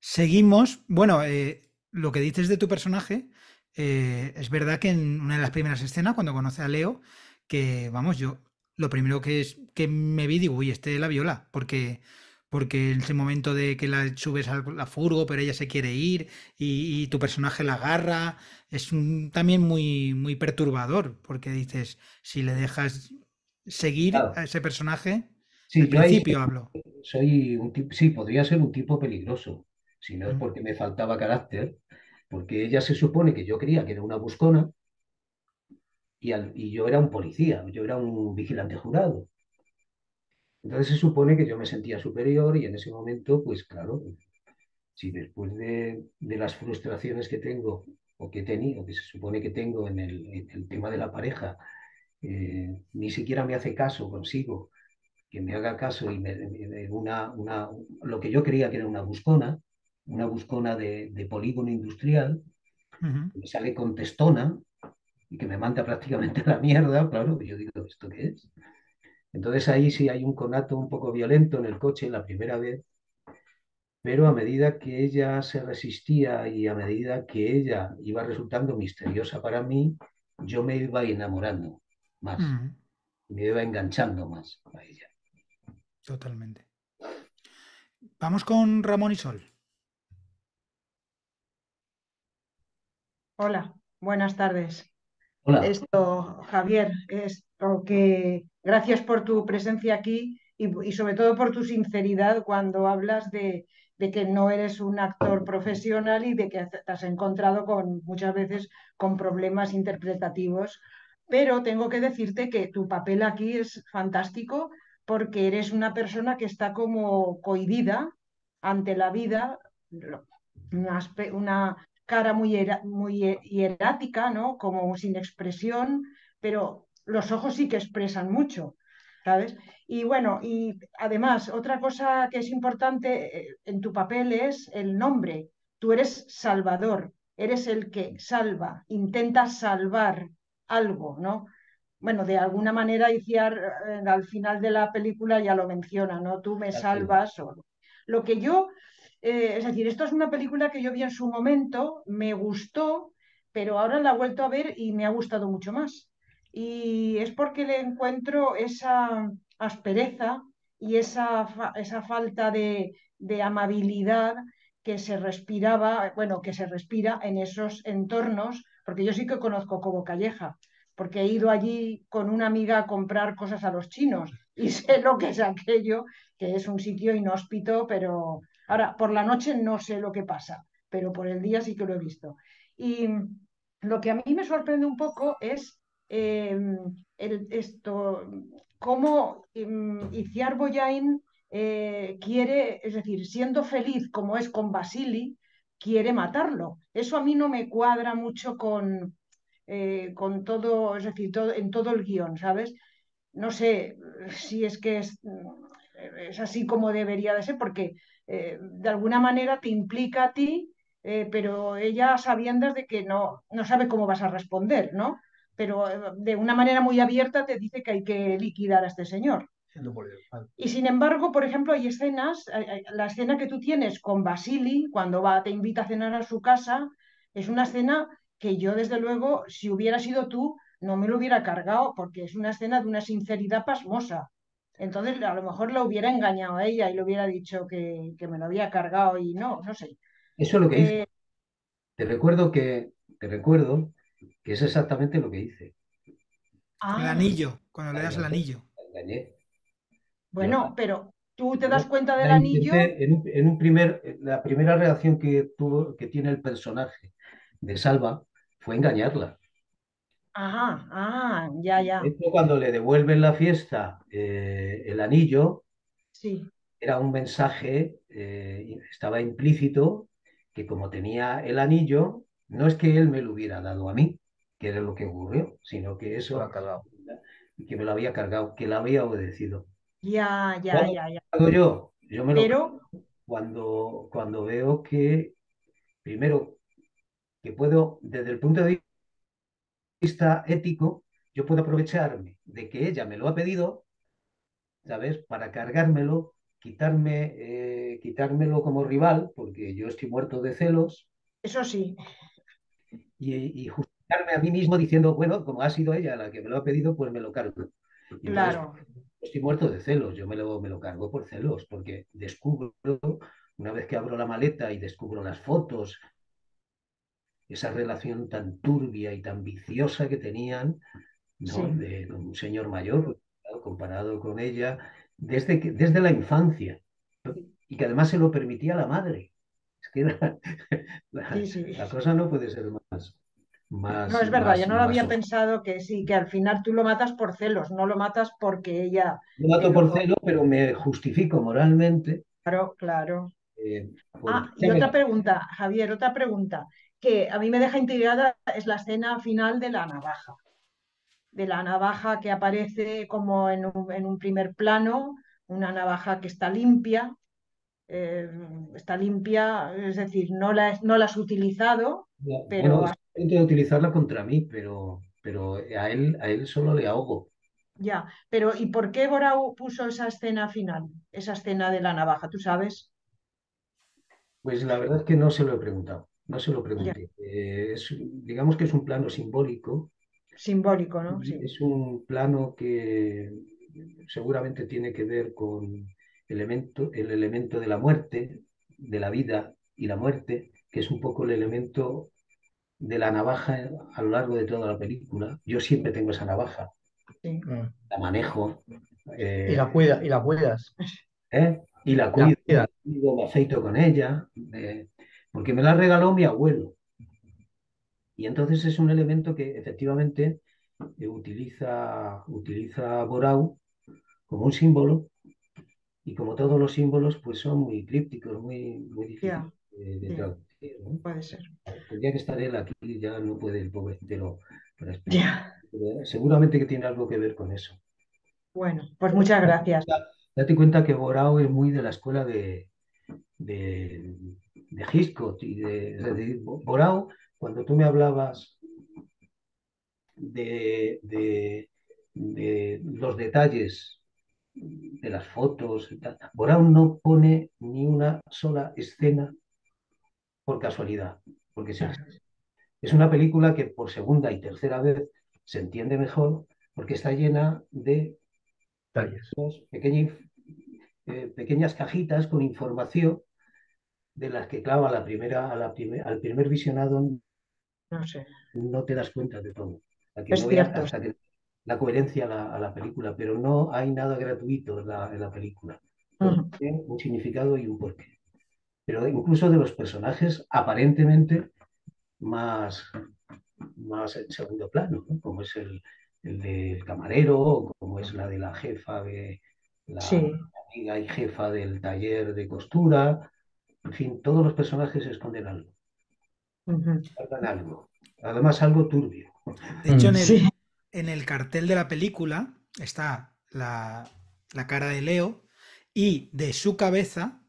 Seguimos. Bueno, eh, lo que dices de tu personaje, eh, es verdad que en una de las primeras escenas, cuando conoce a Leo, que vamos, yo lo primero que es que me vi, digo, uy, este la viola, porque porque en ese momento de que la subes a la furgo, pero ella se quiere ir y, tu personaje la agarra, es también muy, muy perturbador, porque dices, si le dejas seguir a ese personaje, Sí, principio hablo. Soy un tipo, sí, podría ser un tipo peligroso, si no es porque me faltaba carácter, porque ella se supone que yo creía que era una buscona y, y yo era un policía, yo era un vigilante jurado. Entonces se supone que yo me sentía superior y en ese momento, pues claro, si después de, de las frustraciones que tengo o que he tenido, que se supone que tengo en el, en el tema de la pareja, eh, ni siquiera me hace caso consigo que me haga caso y me, una, una, lo que yo creía que era una buscona, una buscona de, de polígono industrial, me sale con testona y que me manda prácticamente a la mierda, claro, yo digo, ¿esto qué es? Entonces ahí sí hay un conato un poco violento en el coche la primera vez, pero a medida que ella se resistía y a medida que ella iba resultando misteriosa para mí, yo me iba enamorando más, me iba enganchando más a ella. Totalmente. Vamos con Ramón y Sol. Hola, buenas tardes. Hola. Esto, Javier, esto que gracias por tu presencia aquí y, sobre todo por tu sinceridad cuando hablas de, de, que no eres un actor profesional y de que te has encontrado con muchas veces con problemas interpretativos. Pero tengo que decirte que tu papel aquí es fantástico porque eres una persona que está como cohibida ante la vida, una, cara muy, muy hierática, ¿no? Como sin expresión, pero los ojos sí que expresan mucho, ¿sabes? Y bueno, y además, otra cosa que es importante eh, en tu papel es el nombre. Tú eres salvador, eres el que salva, intenta salvar algo, ¿no? Bueno, de alguna manera Iciar eh, al final de la película ya lo menciona, ¿no? Tú me salvas. O... Lo que yo, eh, es decir, esto es una película que yo vi en su momento, me gustó, pero ahora la he vuelto a ver y me ha gustado mucho más. Y es porque le encuentro esa aspereza y esa, esa falta de, de amabilidad que se respiraba, bueno, que se respira en esos entornos, porque yo sí que conozco como Calleja porque he ido allí con una amiga a comprar cosas a los chinos y sé lo que es aquello, que es un sitio inhóspito, pero ahora por la noche no sé lo que pasa, pero por el día sí que lo he visto. Y lo que a mí me sorprende un poco es em, esto, cómo um, Iciar Boyain eh, quiere, es decir, siendo feliz como es con Basili, quiere matarlo. Eso a mí no me cuadra mucho con, eh, con todo, es decir, todo, en todo el guion, ¿sabes? No sé si es que es, es así como debería de ser, porque eh, de alguna manera te implica a ti, eh, pero ella sabiendo de que no, no sabe cómo vas a responder, ¿no? Pero eh, de una manera muy abierta te dice que hay que liquidar a este señor. Y sin embargo, por ejemplo, hay escenas, la escena que tú tienes con Basili, cuando va, te invita a cenar a su casa, es una escena que yo, desde luego, si hubiera sido tú, no me lo hubiera cargado, porque es una escena de una sinceridad pasmosa. Entonces, a lo mejor lo hubiera engañado a ella y le hubiera dicho que, me lo había cargado y no, no sé. Eso es lo que hice. Eh, te recuerdo que, te recuerdo que es exactamente lo que hice. el ah. anillo, cuando le das el anillo. Engañé. Bueno, pero tú te das cuenta del anillo. En un, primer, la primera reacción que tuvo, que tiene el personaje de Salva fue engañarla. Ajá, ah, ya, ya. cuando le devuelven la fiesta eh, el anillo, sí. era un mensaje, eh, estaba implícito que como tenía el anillo, no es que él me lo hubiera dado a mí, que era lo que ocurrió, sino que eso, que me lo había cargado, que lo había obedecido. Ya, ya, ya, ya. yo? Yo me lo cuando, cuando veo que, primero, que puedo, desde el punto de vista ético, yo puedo aprovecharme de que ella me lo ha pedido, ¿sabes? Para cargármelo, quitarme, eh, quitármelo como rival, porque yo estoy muerto de celos. Eso sí. Y, justificarme a mí mismo diciendo, bueno, como ha sido ella la que me lo ha pedido, pues me lo cargo. claro. Estoy muerto de celos, yo me lo, me lo cargo por celos, porque descubro, una vez que abro la maleta y descubro las fotos, esa relación tan turbia y tan viciosa que tenían de, con un señor mayor, comparado con ella, desde, que, desde la infancia, y que además se lo permitía la madre. Es que la, cosa no puede ser más. Más, no, es verdad, yo no lo había pensado que sí, que al final tú lo matas por celos, no lo matas porque ella. Lo mato por celos, pero me justifico moralmente. Claro, claro. Eh, ah, y otra pregunta, Javier, otra pregunta que a mí me deja intrigada es la escena final de la navaja. De la navaja que aparece como en un, primer plano, una navaja que está limpia, eh, está limpia, es decir, no la, no la has utilizado, pero... Bueno, utilizarla contra mí, pero, pero a, él, a él solo le ahogo. Ya, pero ¿y por qué Borau puso esa escena final, esa escena de la navaja? ¿Tú sabes? Pues la verdad es que no se lo he preguntado. No se lo pregunté. Eh, digamos que es un plano simbólico. Simbólico, ¿no? Es un plano que seguramente tiene que ver con elemento, el elemento de la muerte, de la vida y la muerte, que es un poco el elemento de la navaja a lo largo de toda la película. Yo siempre tengo esa navaja. Mm. La manejo. Eh, y la cuida, y la cuidas. ¿eh? Y la cuido, me aceito con ella porque me la regaló mi abuelo. Y entonces es un elemento que efectivamente eh, utiliza, utiliza Borau como un símbolo y como todos los símbolos pues son muy crípticos, muy, muy difíciles de, traducir. Puede ser. Tendría que estar él aquí, ya no puede el pobre pero, seguramente que tiene algo que ver con eso. Bueno, pues muchas gracias. Date cuenta que Borau es muy de la escuela de, de Hitchcock y de, Borao, cuando tú me hablabas de, los detalles de las fotos, Borao no pone ni una sola escena por casualidad, porque es una película que por segunda y tercera vez se entiende mejor porque está llena de pequeñas, eh, pequeñas cajitas con información de las que, clava la primera, a la al primer visionado no, sé. no te das cuenta de todo. es cierto. la coherencia a la, película, pero no hay nada gratuito en la, película. Tiene un significado y un porqué. Pero incluso de los personajes aparentemente más, más en segundo plano, como es el, el del camarero, como es la de la jefa de la, amiga y jefa del taller de costura. En fin, todos los personajes esconden algo. algo. Además, algo turbio. De hecho, en el, cartel de la película está la, la cara de Leo y de su cabeza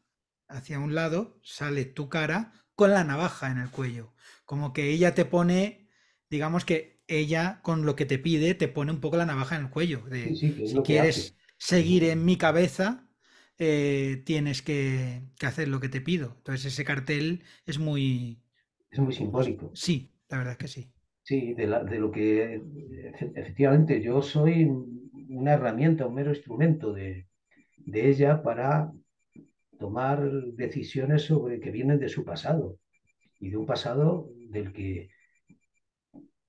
hacia un lado sale tu cara con la navaja en el cuello. Como que ella te pone, digamos que ella con lo que te pide te pone un poco la navaja en el cuello. De, si quieres seguir en mi cabeza, eh, tienes que, hacer lo que te pido. Entonces ese cartel es muy... Es muy simbólico. Sí, la verdad es que sí. Sí, de, lo que efectivamente yo soy una herramienta, un mero instrumento de, de ella para tomar decisiones sobre que vienen de su pasado y de un pasado del que,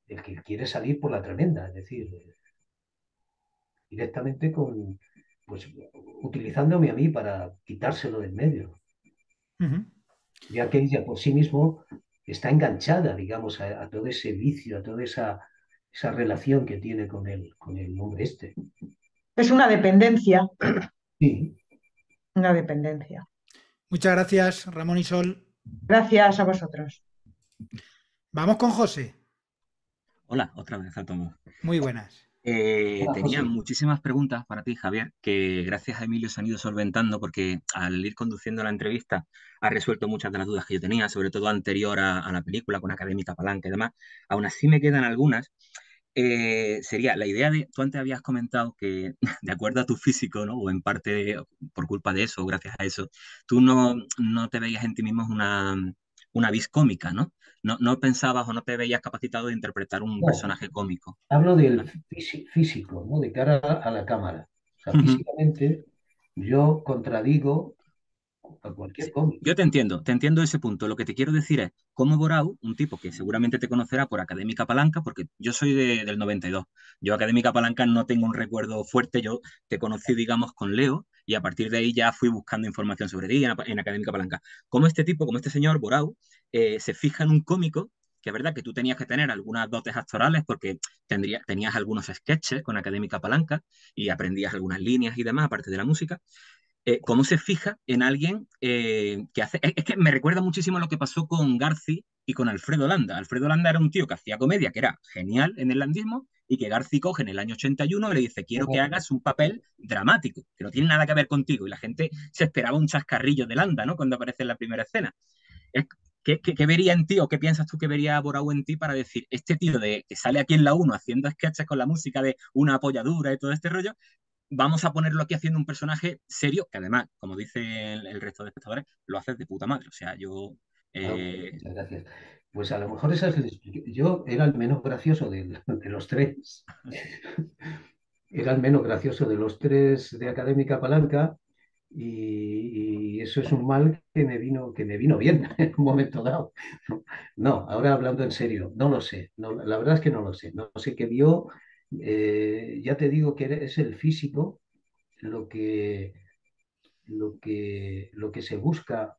del que quiere salir por la tremenda, es decir, directamente con, pues, utilizándome a mí para quitárselo del medio. Ya que ella por sí mismo está enganchada, digamos, a, todo ese vicio, a toda esa, esa relación que tiene con el, con el hombre este. Es una dependencia. Sí. Una dependencia. Muchas gracias, Ramón y Sol. Gracias a vosotros. Vamos con José. Hola, otra vez a todos. Muy buenas. Eh, tenía muchísimas preguntas para ti, Javier, que gracias a Emilio se han ido solventando porque al ir conduciendo la entrevista ha resuelto muchas de las dudas que yo tenía, sobre todo anterior a, la película con Académica Palanca y demás. Aún así me quedan algunas. Eh, sería la idea de, tú antes habías comentado que de acuerdo a tu físico, ¿no? o en parte por culpa de eso, gracias a eso, tú no, no te veías en ti mismo una, una vis cómica, ¿no? ¿No? No pensabas o no te veías capacitado de interpretar un personaje cómico. Hablo del físico, ¿no? De cara a la cámara. O sea, físicamente yo contradigo a cualquier cómico. Yo te entiendo, te entiendo ese punto. Lo que te quiero decir es, como Borau, un tipo que seguramente te conocerá por Académica Palanca, porque yo soy del 92. Yo Académica Palanca no tengo un recuerdo fuerte, yo te conocí, digamos, con Leo, y a partir de ahí ya fui buscando información sobre ti en, Académica Palanca. Como este tipo, como este señor Borau, eh, se fija en un cómico, que es verdad que tú tenías que tener algunas dotes actorales porque tendría, tenías algunos sketches con Académica Palanca y aprendías algunas líneas y demás, aparte de la música, eh, cómo se fija en alguien eh, que hace... Es, que me recuerda muchísimo lo que pasó con Garci y con Alfredo Landa. Alfredo Landa era un tío que hacía comedia, que era genial en el landismo, y que Garci coge en el año 81 y le dice, quiero que hagas un papel dramático, que no tiene nada que ver contigo. Y la gente se esperaba un chascarrillo de Landa, ¿no? Cuando aparece en la primera escena. ¿Qué, qué, vería en ti o qué piensas tú que vería Borau en ti para decir, este tío de, que sale aquí en la 1 haciendo sketches con la música de una apoyadura y todo este rollo, vamos a ponerlo aquí haciendo un personaje serio, que además, como dice el, resto de espectadores, lo haces de puta madre. O sea, yo... Eh, muchas gracias. Pues a lo mejor esa es Yo era el menos gracioso de, los tres. era el menos gracioso de los tres de Académica Palanca y, eso es un mal que me vino, que me vino bien en un momento dado. No, ahora hablando en serio, no lo sé. No, la verdad es que no lo sé. No sé qué vio, eh, ya te digo que es el físico lo que, lo que, lo que se busca,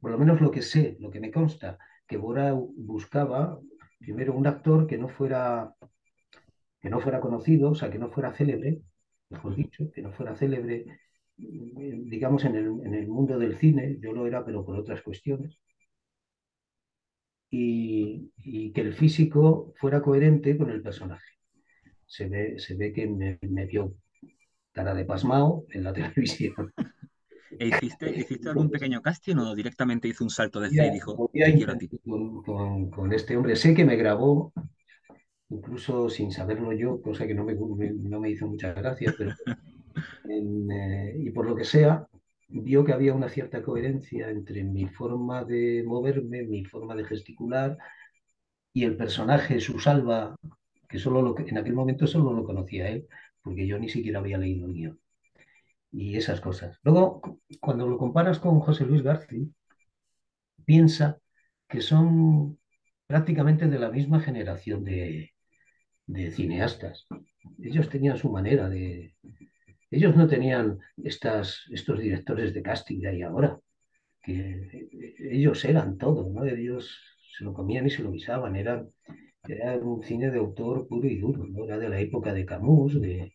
por lo menos lo que sé, lo que me consta, que Bora buscaba primero un actor que no fuera que no fuera conocido, o sea, que no fuera célebre, mejor dicho, que no fuera célebre, digamos, en el, en el mundo del cine, yo lo era, pero por otras cuestiones, y, y que el físico fuera coherente con el personaje se ve, se ve que me, me dio cara de pasmao en la televisión. ¿E hiciste, ¿Hiciste algún pequeño casting o directamente hizo un salto de fe y dijo, quiero a ti? Con, con, este hombre, sé que me grabó, incluso sin saberlo yo, cosa que no me, no me hizo mucha gracia, pero eh, y por lo que sea, vio que había una cierta coherencia entre mi forma de moverme, mi forma de gesticular y el personaje, su salva, que solo lo, en aquel momento solo lo conocía él, porque yo ni siquiera había leído el guion. Y esas cosas. Luego, cuando lo comparas con José Luis García, piensa que son prácticamente de la misma generación de, de cineastas. Ellos tenían su manera de... Ellos no tenían estas, estos directores de casting de ahí ahora, que ellos eran todo, ¿no? Ellos se lo comían y se lo guisaban, eran era un cine de autor puro y duro, ¿no? Era de la época de Camus, de,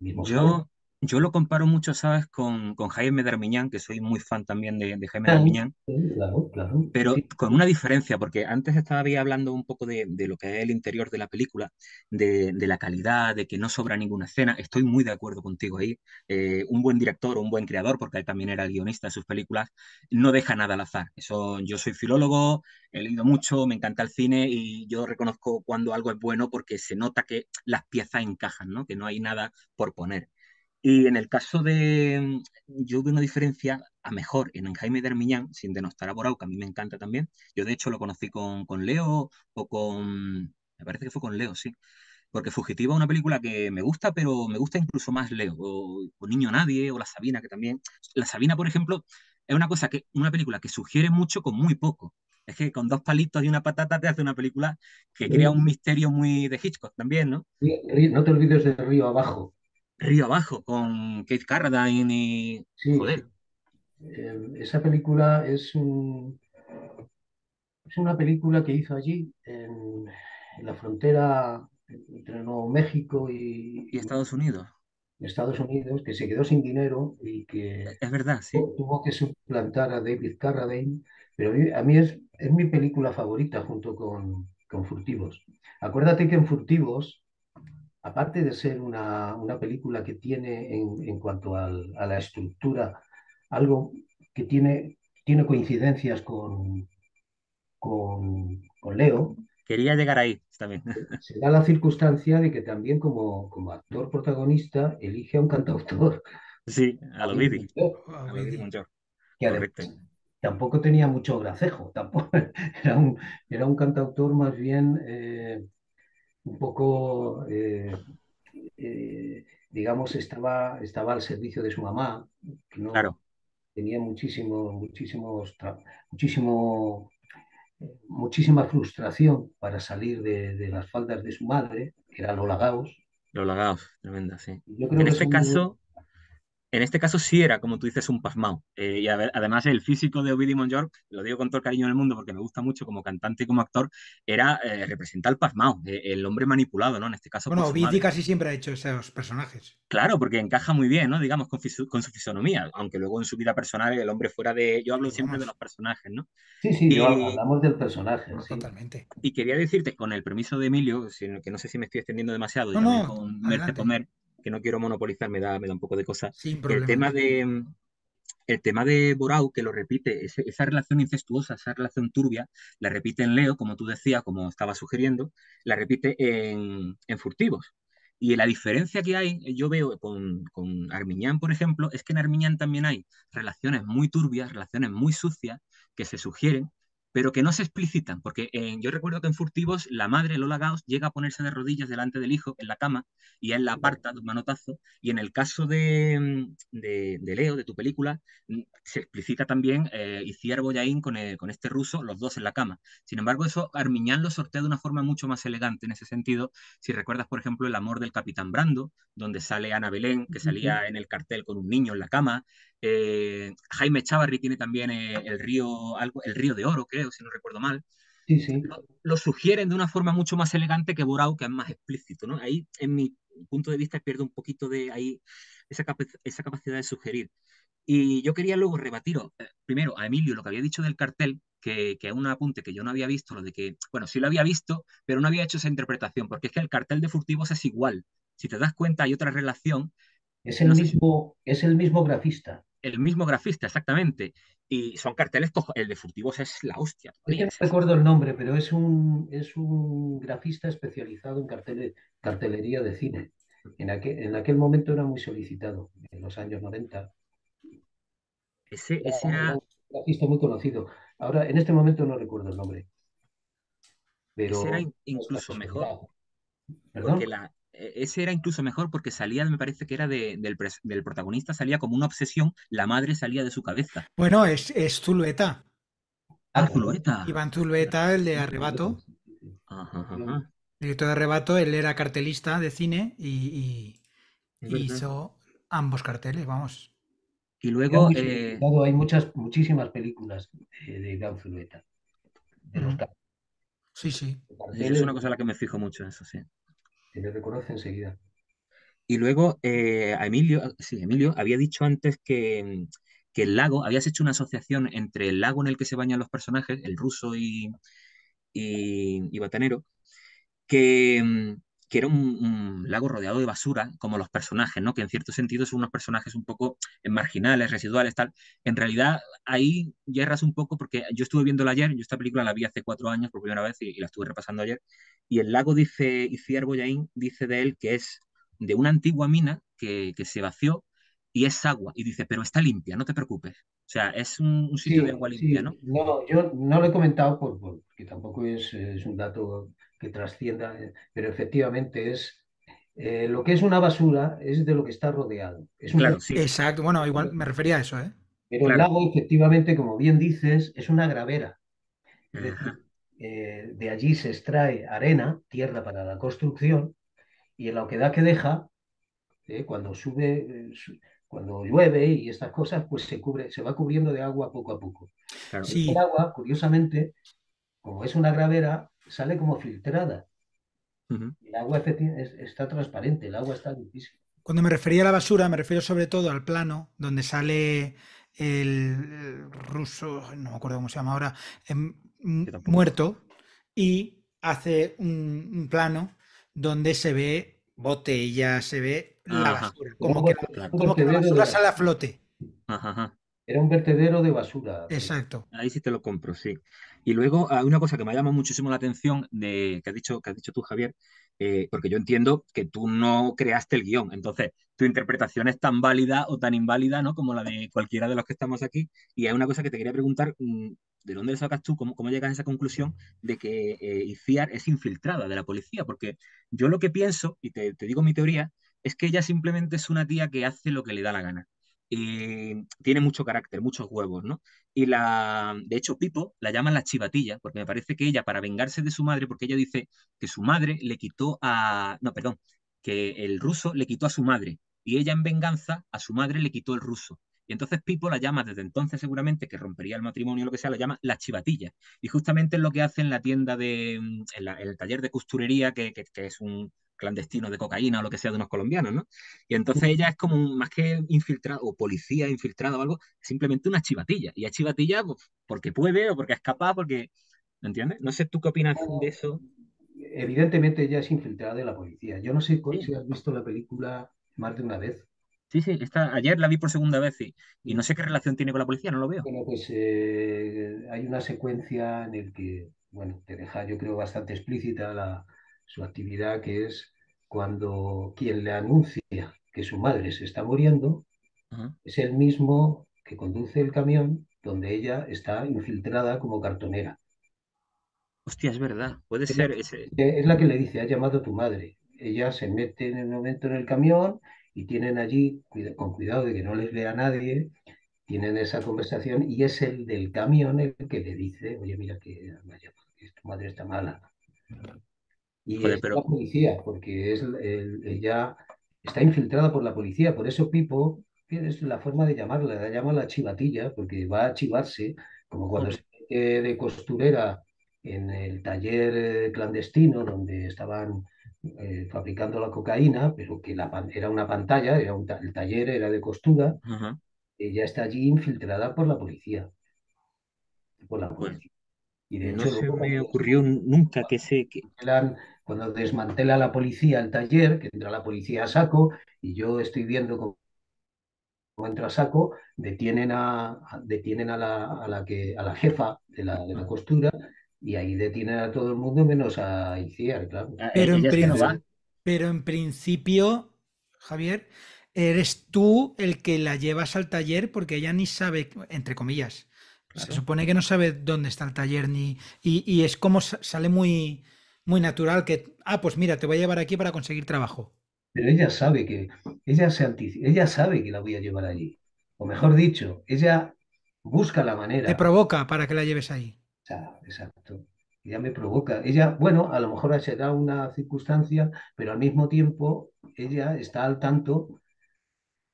mismo Yo, Yo lo comparo mucho, ¿sabes?, con, con Jaime Darmiñán, que soy muy fan también de, de Jaime Darmiñán, Claro, claro. pero con una diferencia, porque antes estaba hablando un poco de, de lo que es el interior de la película, de, de la calidad, de que no sobra ninguna escena. Estoy muy de acuerdo contigo ahí. Eh, un buen director o un buen creador, porque él también era guionista de sus películas, no deja nada al azar. Eso, yo soy filólogo, he leído mucho, me encanta el cine y yo reconozco cuando algo es bueno porque se nota que las piezas encajan, ¿no? Que no hay nada por poner. Y en el caso de, yo veo una diferencia a mejor en Jaime Dermiñán, sin denostar a Borau, que a mí me encanta también. Yo de hecho lo conocí con, con Leo o con, me parece que fue con Leo, sí. Porque Fugitiva es una película que me gusta, pero me gusta incluso más Leo, o, o Niño Nadie, o La Sabina, que también. La Sabina, por ejemplo, es una cosa que, una película que sugiere mucho con muy poco. Es que con dos palitos y una patata te hace una película que crea un misterio muy de Hitchcock también, ¿no? Río- No te olvides de Río Abajo. Río Abajo, con Keith Carradine y... Sí, Joder, eh, esa película es un- es una película que hizo allí en, en la frontera entre Nuevo México y, y Estados Unidos. Estados Unidos, que se quedó sin dinero y que Es verdad, sí. tuvo que suplantar a David Carradine, pero a mí, a mí es, es mi película favorita junto con, con Furtivos. Acuérdate que en Furtivos, aparte de ser una, una película que tiene en, en cuanto al- a la estructura algo que tiene, tiene coincidencias con, con, con Leo, Quería llegar ahí también. se da la circunstancia de que también como, como actor protagonista elige a un cantautor, Sí, a lo Montour. que además Correcto. tampoco tenía mucho gracejo, tampoco, era un, era un cantautor más bien eh, un poco, eh, eh, digamos, estaba, estaba al servicio de su mamá, que no Claro, tenía muchísimo, muchísimos, muchísimo, muchísima frustración para salir de, de las faldas de su madre, que era Lola Gauss. los lagados, tremenda, sí. Yo creo En que este caso, en este caso sí era, como tú dices, un pasmao. Eh, y a ver, además el físico de Ovidio Monjor, lo digo con todo el cariño del mundo porque me gusta mucho como cantante y como actor, era eh, representar al pasmao, eh, el hombre manipulado, ¿no? En este caso Bueno, madre. casi siempre ha hecho esos personajes. Claro, porque encaja muy bien, ¿no? Digamos, con, fisu- con su fisonomía, aunque luego en su vida personal el hombre fuera de... Yo hablo siempre de los personajes, ¿no? Sí, sí, yo- Y- hablamos del personaje, sí. Totalmente. Y quería decirte, con el permiso de Emilio, que no sé si me estoy extendiendo demasiado, y No, también no, con Merce. Comer, que no quiero monopolizar, me da, me da un poco de cosa. Sin El problema. tema de, el tema de Borau, que lo repite, ese- esa relación incestuosa, esa relación turbia, la repite en Leo, como tú decías, como estaba sugiriendo, la repite en, en Furtivos. Y la diferencia que hay, yo veo con, con Armiñán, por ejemplo, es que en Armiñán también hay relaciones muy turbias, relaciones muy sucias, que se sugieren, pero que no se explicitan, porque yo recuerdo que en Furtivos la madre, Lola Gauss, llega a ponerse de rodillas delante del hijo en la cama y él la aparta de un manotazo, y en el caso de, mm, de, de Leo, de tu película, mm, se explicita también eh, Iciar Boyaín con, eh, con este ruso, los dos en la cama. Sin embargo, eso Armiñán lo sortea de una forma mucho más elegante en ese sentido. Si recuerdas, por ejemplo, El amor del capitán Brando, donde sale Ana Belén, que salía en el cartel con un niño en la cama. Eh, Jaime Chávarri tiene también eh, el, río, algo, el río de oro, creo, si no recuerdo mal Sí, sí. lo, lo sugieren de una forma mucho más elegante que Borau, que es más explícito, ¿no? Ahí, en mi punto de vista, pierde un poquito de ahí esa, capa- esa capacidad de sugerir. Y yo quería luego rebatiros, eh, primero, a Emilio, lo que había dicho del cartel, que, que es un apunte que yo no había visto, lo de que, bueno, sí lo había visto, pero no había hecho esa interpretación, porque es que el cartel de Furtivos es igual. Si te das cuenta, hay otra relación, Es el No si- mismo, es el mismo grafista. El mismo grafista, exactamente, y son carteles, el de Furtivos es la hostia. Todavía, no recuerdo el nombre, pero es un, es un grafista especializado en cartele- cartelería de cine. En aquel, en aquel momento era muy solicitado, en los años 90. ese, Era, ese era era- un grafista muy conocido. Ahora, en este momento no recuerdo el nombre. Pero ese era incluso mejor. ¿Perdón? Porque la, ese era incluso mejor porque salía, me parece que era de- del, del protagonista, salía como una obsesión, la madre salía de su cabeza. Bueno, es, es Zulueta. Ah. Zulueta. Iván Zulueta, el de Arrebato. Ajá, ajá. Director de Arrebato, él era cartelista de cine y, hizo ambos carteles, vamos. Y luego, eh. Hay muchas, muchísimas películas de, de Iván Zulueta. De los Mm. car- Sí, sí. eso es una cosa a la que me fijo mucho, eso sí. Que le reconoce enseguida. Y luego eh, Emilio, sí, Emilio había dicho antes que, que el lago, habías hecho una asociación entre el lago en el que se bañan los personajes, el ruso y, y, y Batanero, que, que era un, lago rodeado de basura, como los personajes, ¿no? Que en cierto sentido son unos personajes un poco marginales, residuales, tal. En realidad, ahí yerras un poco, porque yo estuve viéndola ayer, yo esta película la vi hace cuatro años por primera vez y, la estuve repasando ayer, y el lago dice, Iciar Boyain dice de él que es de una antigua mina que, se vació y es agua, y dice, pero está limpia, no te preocupes. O sea, es un, sitio de agua limpia, ¿no? No, yo no lo he comentado porque tampoco es, es un dato que trascienda, eh, pero efectivamente es eh, lo que es una basura es de lo que está rodeado. Es claro, sí. Exacto, bueno, igual me refería a eso, ¿eh? Pero el lago, efectivamente, como bien dices, es una gravera. Es decir, eh, de allí se extrae arena, tierra para la construcción, y en la oquedad que deja, cuando sube, cuando llueve y estas cosas, pues se cubre, se va cubriendo de agua poco a poco. El agua, curiosamente, como es una gravera, sale como filtrada. El agua está transparente, el agua está limpísima. Cuando me refería a la basura, me refiero sobre todo al plano donde sale el, ruso, no me acuerdo cómo se llama ahora, em, muerto y hace un, plano donde se ve botella, se ve la basura, como, que, la basura sale a flote. Era un vertedero de basura. Exacto. Ahí sí te lo compro, sí. Y luego hay una cosa que me llama muchísimo la atención de que has dicho, que has dicho tú, Javier, eh, porque yo entiendo que tú no creaste el guion. Entonces, tu interpretación es tan válida o tan inválida, ¿no? Como la de cualquiera de los que estamos aquí. Y hay una cosa que te quería preguntar, mm, ¿de dónde sacas tú? ¿Cómo, cómo llegas a esa conclusión de que eh, Iciar es infiltrada de la policía? Porque yo lo que pienso, y te, te digo mi teoría, es que ella simplemente es una tía que hace lo que le da la gana y tiene mucho carácter, muchos huevos, ¿no? Y la, de hecho, Pipo la llama la chivatilla, porque me parece que ella, para vengarse de su madre, porque ella dice que su madre le quitó a, no, perdón, que el ruso le quitó a su madre, y ella en venganza a su madre le quitó el ruso. Y entonces Pipo la llama desde entonces seguramente, que rompería el matrimonio o lo que sea, la llama la chivatilla. Y justamente es lo que hace en la tienda de, en, el taller de costurería, que, que es un, clandestino de cocaína o lo que sea de unos colombianos, ¿no? Y entonces ella es como más que infiltrada o policía infiltrada o algo, simplemente una chivatilla. Y es chivatilla pues, porque puede o porque es capaz, porque, ¿me entiendes? No sé tú qué opinas de eso. Evidentemente ella es infiltrada de la policía. Yo no sé si has visto la película más de una vez. Sí, sí, esta, ayer la vi por segunda vez y, no sé qué relación tiene con la policía, no lo veo. Bueno, pues eh, hay una secuencia en el que, bueno, te deja yo creo bastante explícita la, su actividad que es cuando quien le anuncia que su madre se está muriendo es el mismo que conduce el camión donde ella está infiltrada como cartonera. Hostia, es verdad, puede ser ese. Es la que le dice, ha llamado a tu madre. Ella se mete en el momento en el camión y tienen allí, con cuidado de que no les vea nadie, tienen esa conversación y es el del camión el que le dice, oye, mira que, que tu madre está mala. Y es la policía, porque es ella está infiltrada por la policía. Por eso Pipo es la forma de llamarla, la llama la chivatilla, porque va a chivarse, como cuando se mete de costurera en el taller eh, clandestino donde estaban eh, fabricando la cocaína, pero que la, era una pantalla, era el taller era de costura, ella está allí infiltrada por la policía. Por la policía. Y de no se me ocurrió nunca que se... Que cuando desmantela la policía el taller, que entra la policía a saco, y yo estoy viendo cómo, entra a saco, detienen a, detienen a la, a la, que, a la jefa de la, de la costura y ahí detienen a todo el mundo menos a Iciar, claro. Ah, pero en, pero en principio, Javier, eres tú el que la llevas al taller porque ella ni sabe, entre comillas, se supone que no sabe dónde está el taller ni y, y es como sale muy muy natural que, ah, pues mira, te voy a llevar aquí para conseguir trabajo. Pero ella sabe que, ella, se ella sabe que la voy a llevar allí. O mejor dicho, ella busca la manera. Te provoca para que la lleves ahí. exacto. Ella me provoca. Ella, bueno, a lo mejor será una circunstancia, pero al mismo tiempo ella está al tanto.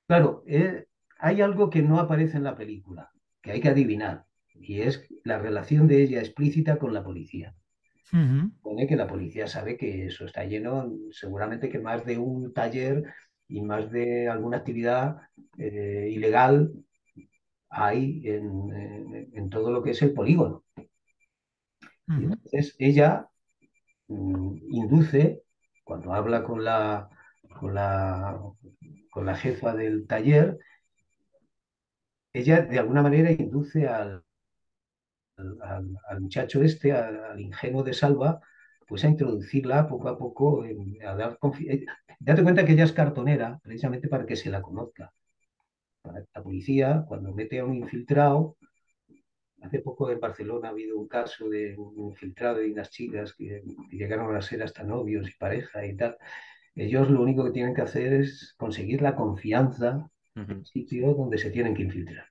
Claro, eh, hay algo que no aparece en la película, que hay que adivinar, y es la relación de ella explícita con la policía. Pone que la policía sabe que eso está lleno, seguramente que más de un taller y más de alguna actividad eh, ilegal hay en, todo lo que es el polígono. entonces ella mm, induce, cuando habla con la, con la, con la jefa del taller, ella de alguna manera induce al, al, muchacho este, al, ingenuo de Salva, pues a introducirla poco a poco, a dar confianza. Eh, date cuenta que ella es cartonera, precisamente para que se la conozca. la policía, cuando mete a un infiltrado, hace poco en Barcelona ha habido un caso de un infiltrado y unas chicas que, llegaron a ser hasta novios y pareja y tal. Ellos lo único que tienen que hacer es conseguir la confianza en el sitio donde se tienen que infiltrar.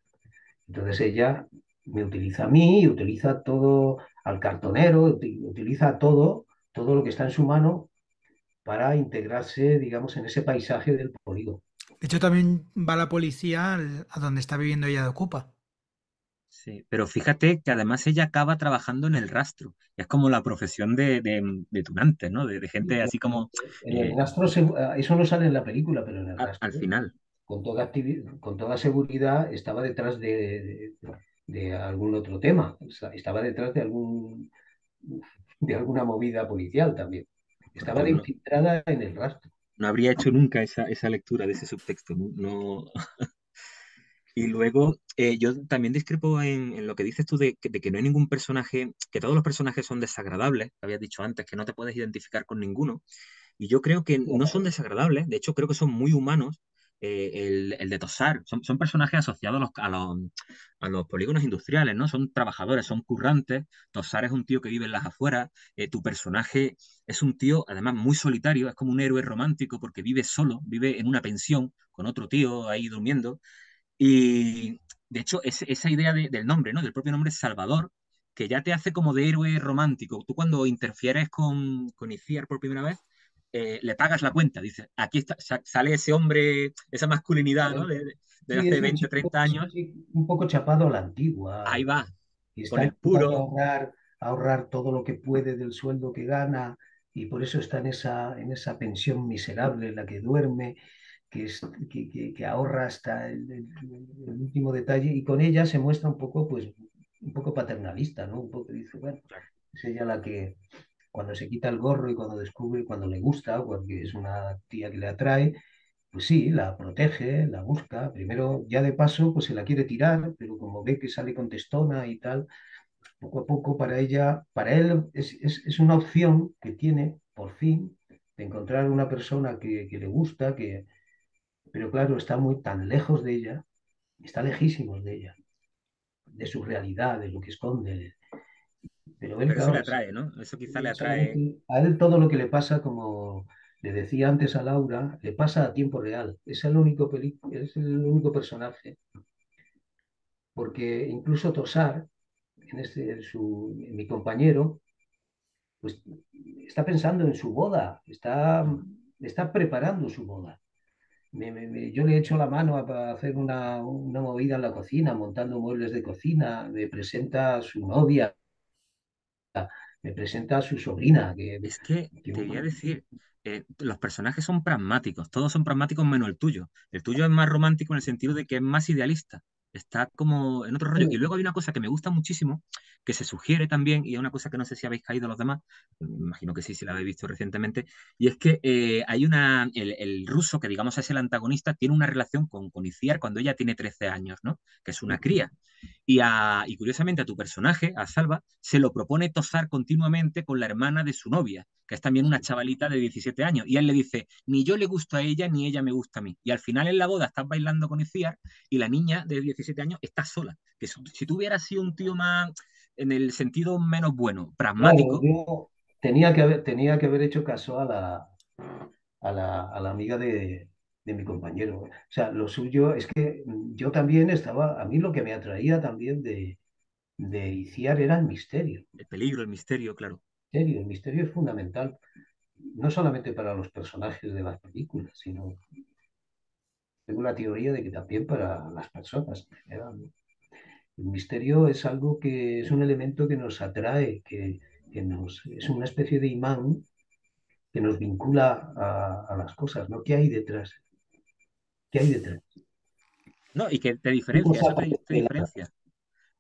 Entonces ella me utiliza a mí, utiliza todo al cartonero, utiliza todo, todo lo que está en su mano para integrarse, digamos, en ese paisaje del polígono. De hecho, también va la policía a donde está viviendo ella de Ocupa. Sí, pero fíjate que además ella acaba trabajando en el rastro. Es como la profesión de, de, tunante, ¿no? De, gente así como... En el eh, rastro, eso no sale en la película, pero en el rastro... Al final. Con toda, con toda seguridad estaba detrás de, de algún otro tema. Estaba detrás de algún de alguna movida policial también. Estaba infiltrada en el rastro. No habría hecho nunca esa, lectura de ese subtexto. No, y luego, eh, yo también discrepo en, lo que dices tú de, de, que no hay ningún personaje, que todos los personajes son desagradables, habías dicho antes, que no te puedes identificar con ninguno. Y yo creo que no son desagradables, de hecho creo que son muy humanos eh, el, de Tosar. Son, son personajes asociados a los, a, los, polígonos industriales, ¿no? Son trabajadores, son currantes. Tosar es un tío que vive en las afueras. Eh, tu personaje es un tío, además, muy solitario. Es como un héroe romántico porque vive solo, vive en una pensión con otro tío ahí durmiendo. Y de hecho, esa idea del nombre, ¿no? Del propio nombre Salvador, que ya te hace como de héroe romántico. Tú cuando interfieres con, con Iciar por primera vez, eh, le pagas la cuenta. Dice, aquí está, sale ese hombre, esa masculinidad ¿no? de, hace 20, 30 años. Un poco chapado a la antigua. Ahí va. Y está con el puro. Ahorrar, ahorrar todo lo que puede del sueldo que gana y por eso está en esa, en esa pensión miserable en la que duerme, que, es, que, que, ahorra hasta el, último detalle y con ella se muestra un poco, pues, un poco paternalista, ¿no? Un poco dice, bueno, es ella la que, cuando se quita el gorro y cuando descubre, cuando le gusta, porque es una tía que le atrae, pues sí, la protege, la busca. Primero, ya de paso, pues se la quiere tirar, pero como ve que sale con testona y tal, poco a poco para ella, para él es, una opción que tiene, por fin, de encontrar una persona que, le gusta, que, pero claro, está muy tan lejos de ella, está lejísimos de ella, de su realidad, de lo que esconde, pero, eso le atrae, ¿no? Eso quizá le atrae. A él todo lo que le pasa, como le decía antes a Laura, le pasa a tiempo real. Es el único, es el único personaje. Porque incluso Tosar, en este, su, mi compañero, pues está pensando en su boda, está, está preparando su boda. yo le echo la mano a, hacer una, una, movida en la cocina, montando muebles de cocina, me presenta a su novia, me presenta a su sobrina. Que, es que, te quería decir, eh, los personajes son pragmáticos, todos son pragmáticos menos el tuyo. El tuyo es más romántico en el sentido de que es más idealista está como en otro rollo. Y luego hay una cosa que me gusta muchísimo, que se sugiere también, y es una cosa que no sé si habéis caído los demás, me imagino que sí, si la habéis visto recientemente, y es que eh, hay una, el, ruso, que digamos es el antagonista, tiene una relación con, con Iciar cuando ella tiene 13 años, ¿no? Que es una cría. Y, a, y curiosamente a tu personaje, a Salva, se lo propone tosar continuamente con la hermana de su novia, que es también una chavalita de 17 años. Y él le dice, ni yo le gusto a ella, ni ella me gusta a mí. Y al final en la boda estás bailando con Iciar y la niña de 17 años está sola. Que si tú hubieras sido un tío más, en el sentido menos bueno, pragmático. tenía, que haber, tenía que haber hecho caso a la, a la, amiga de, mi compañero. O sea, lo suyo es que yo también estaba, a mí lo que me atraía también de, de Iciar era el misterio. El peligro, el misterio, claro el misterio es fundamental, no solamente para los personajes de las películas, sino tengo la teoría de que también para las personas El misterio es algo que es un elemento que nos atrae, que, nos, es una especie de imán que nos vincula a, las cosas, ¿no? ¿Qué hay detrás? ¿Qué hay detrás? No, y que te diferencia, eso te, diferencia.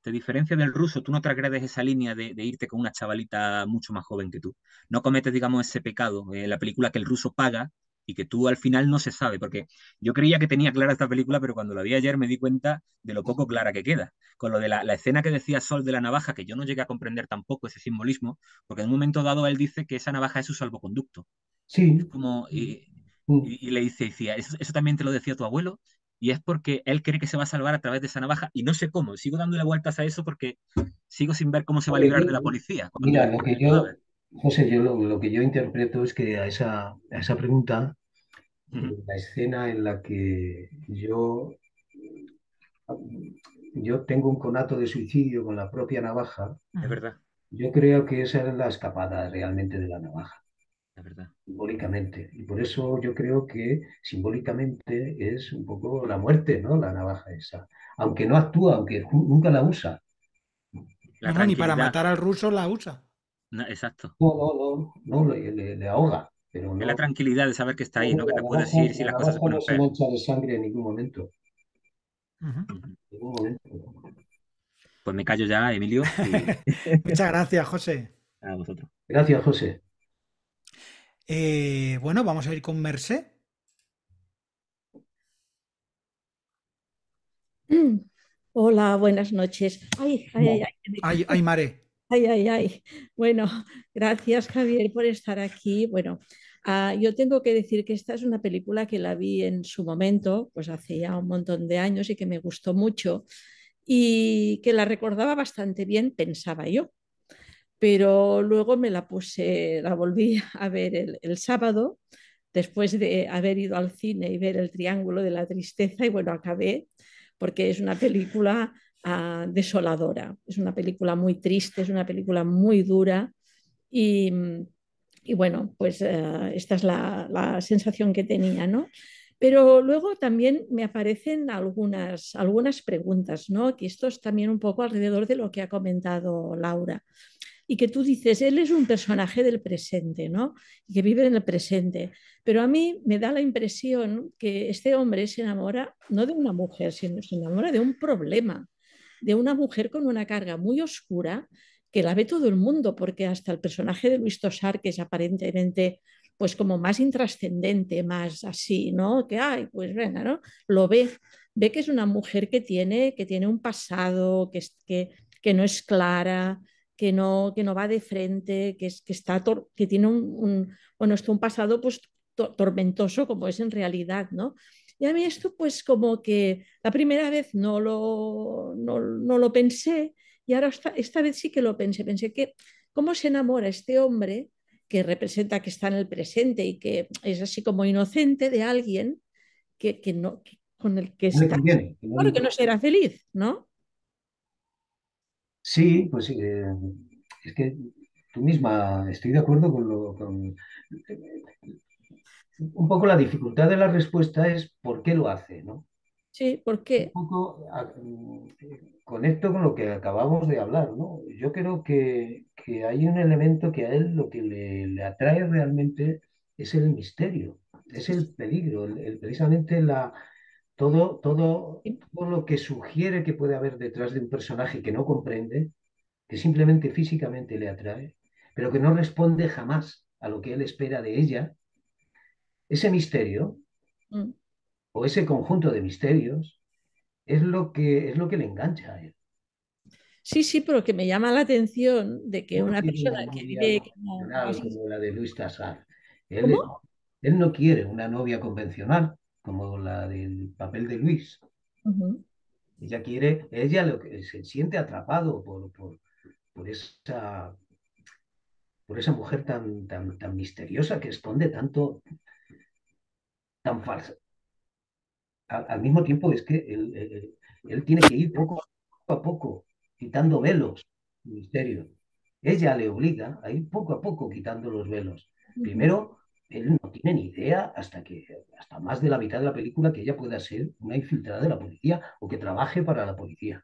Te diferencia del ruso, tú no te agredes esa línea de, irte con una chavalita mucho más joven que tú. No cometes, digamos, ese pecado en la película que el ruso paga y que tú al final no se sabe, porque yo creía que tenía clara esta película, pero cuando la vi ayer me di cuenta de lo poco clara que queda. Con lo de la, escena que decía Sol de la navaja, que yo no llegué a comprender tampoco ese simbolismo, porque en un momento dado él dice que esa navaja es su salvoconducto. Sí. Como, y, y, le dice, decía, ¿Eso, ¿Eso, también te lo decía tu abuelo, y es porque él cree que se va a salvar a través de esa navaja, y no sé cómo, sigo dándole vueltas a eso porque sigo sin ver cómo se va a librar de la policía. Mira, lo que yo, José, yo lo, que yo interpreto es que a esa, a esa pregunta, la escena en la que yo, yo tengo un conato de suicidio con la propia navaja, es verdad. Yo creo que esa es la escapada realmente de la navaja. Verdad. Simbólicamente. Y por eso yo creo que simbólicamente es un poco la muerte, ¿no? La navaja esa. Aunque no actúa, aunque nunca la usa. no, ni para matar al ruso la usa exacto. No, no, no, no le, ahoga. Pero no, es la tranquilidad de saber que está ahí, ¿no? Que te puedes ir si las cosas se ponen No se mancha de sangre en ningún momento. ningún momento. Pues me callo ya, Emilio. Muchas gracias, José. A vosotros. Gracias, José. Eh, bueno, vamos a ir con Mercé. Hola, buenas noches. Ay, ay, ay. Ay, ay, Mare. Ay, ay, ay. Bueno, gracias Javier por estar aquí. Bueno, ah, yo tengo que decir que esta es una película que la vi en su momento, pues hace ya un montón de años y que me gustó mucho y que la recordaba bastante bien, pensaba yo. Pero luego me la puse, la volví a ver el, sábado, después de haber ido al cine y ver el Triángulo de la Tristeza y bueno, acabé porque es una película desoladora. Es una película muy triste, es una película muy dura y, bueno, pues eh, esta es la, sensación que tenía, ¿no? Pero luego también me aparecen algunas, algunas preguntas, ¿no? Que esto es también un poco alrededor de lo que ha comentado Laura. Y que tú dices, él es un personaje del presente, ¿no? Que vive en el presente. Pero a mí me da la impresión que este hombre se enamora no de una mujer, sino se enamora de un problema de una mujer con una carga muy oscura que la ve todo el mundo, porque hasta el personaje de Luis Tosar, que es aparentemente pues como más intrascendente, más así, ¿no? Que, ay, pues venga, ¿no? Lo ve, ve que es una mujer que tiene, que tiene un pasado, que, que, que no es clara, que no, que no va de frente, que, es, que, está que tiene un, un, bueno, esto un pasado pues tormentoso como es en realidad, ¿no? Y a mí esto pues como que la primera vez no lo, no, lo pensé y ahora esta, vez sí que lo pensé. Pensé que cómo se enamora este hombre que representa que está en el presente y que es así como inocente de alguien que, no, con el que está... Claro que no será feliz, ¿no? Sí, pues eh, es que tú misma, estoy de acuerdo con lo, con, un poco la dificultad de la respuesta es por qué lo hace, ¿no? Sí, ¿por qué? Un poco mm, conecto con lo que acabamos de hablar, ¿no? Yo creo que, hay un elemento que a él lo que le, atrae realmente es el misterio, es el peligro, el, precisamente la, todo, todo, todo lo que sugiere que puede haber detrás de un personaje que no comprende, que simplemente físicamente le atrae, pero que no responde jamás a lo que él espera de ella ese misterio mm. o ese conjunto de misterios es lo que es lo que le engancha a él. Sí, sí, pero que me llama la atención de que una persona que vive como... la de Luis Tassar. Él, él, no quiere una novia convencional como la del papel de Luis. Ella quiere, ella lo que se siente atrapado por, por, por esa por esa mujer tan, tan, tan misteriosa que esconde tanto, tan falsa. Al, mismo tiempo es que él, tiene que ir poco a poco quitando velos, misterio. Ella le obliga a ir poco a poco quitando los velos. Primero, él no tiene ni idea hasta que hasta más de la mitad de la película que ella pueda ser una infiltrada de la policía o que trabaje para la policía.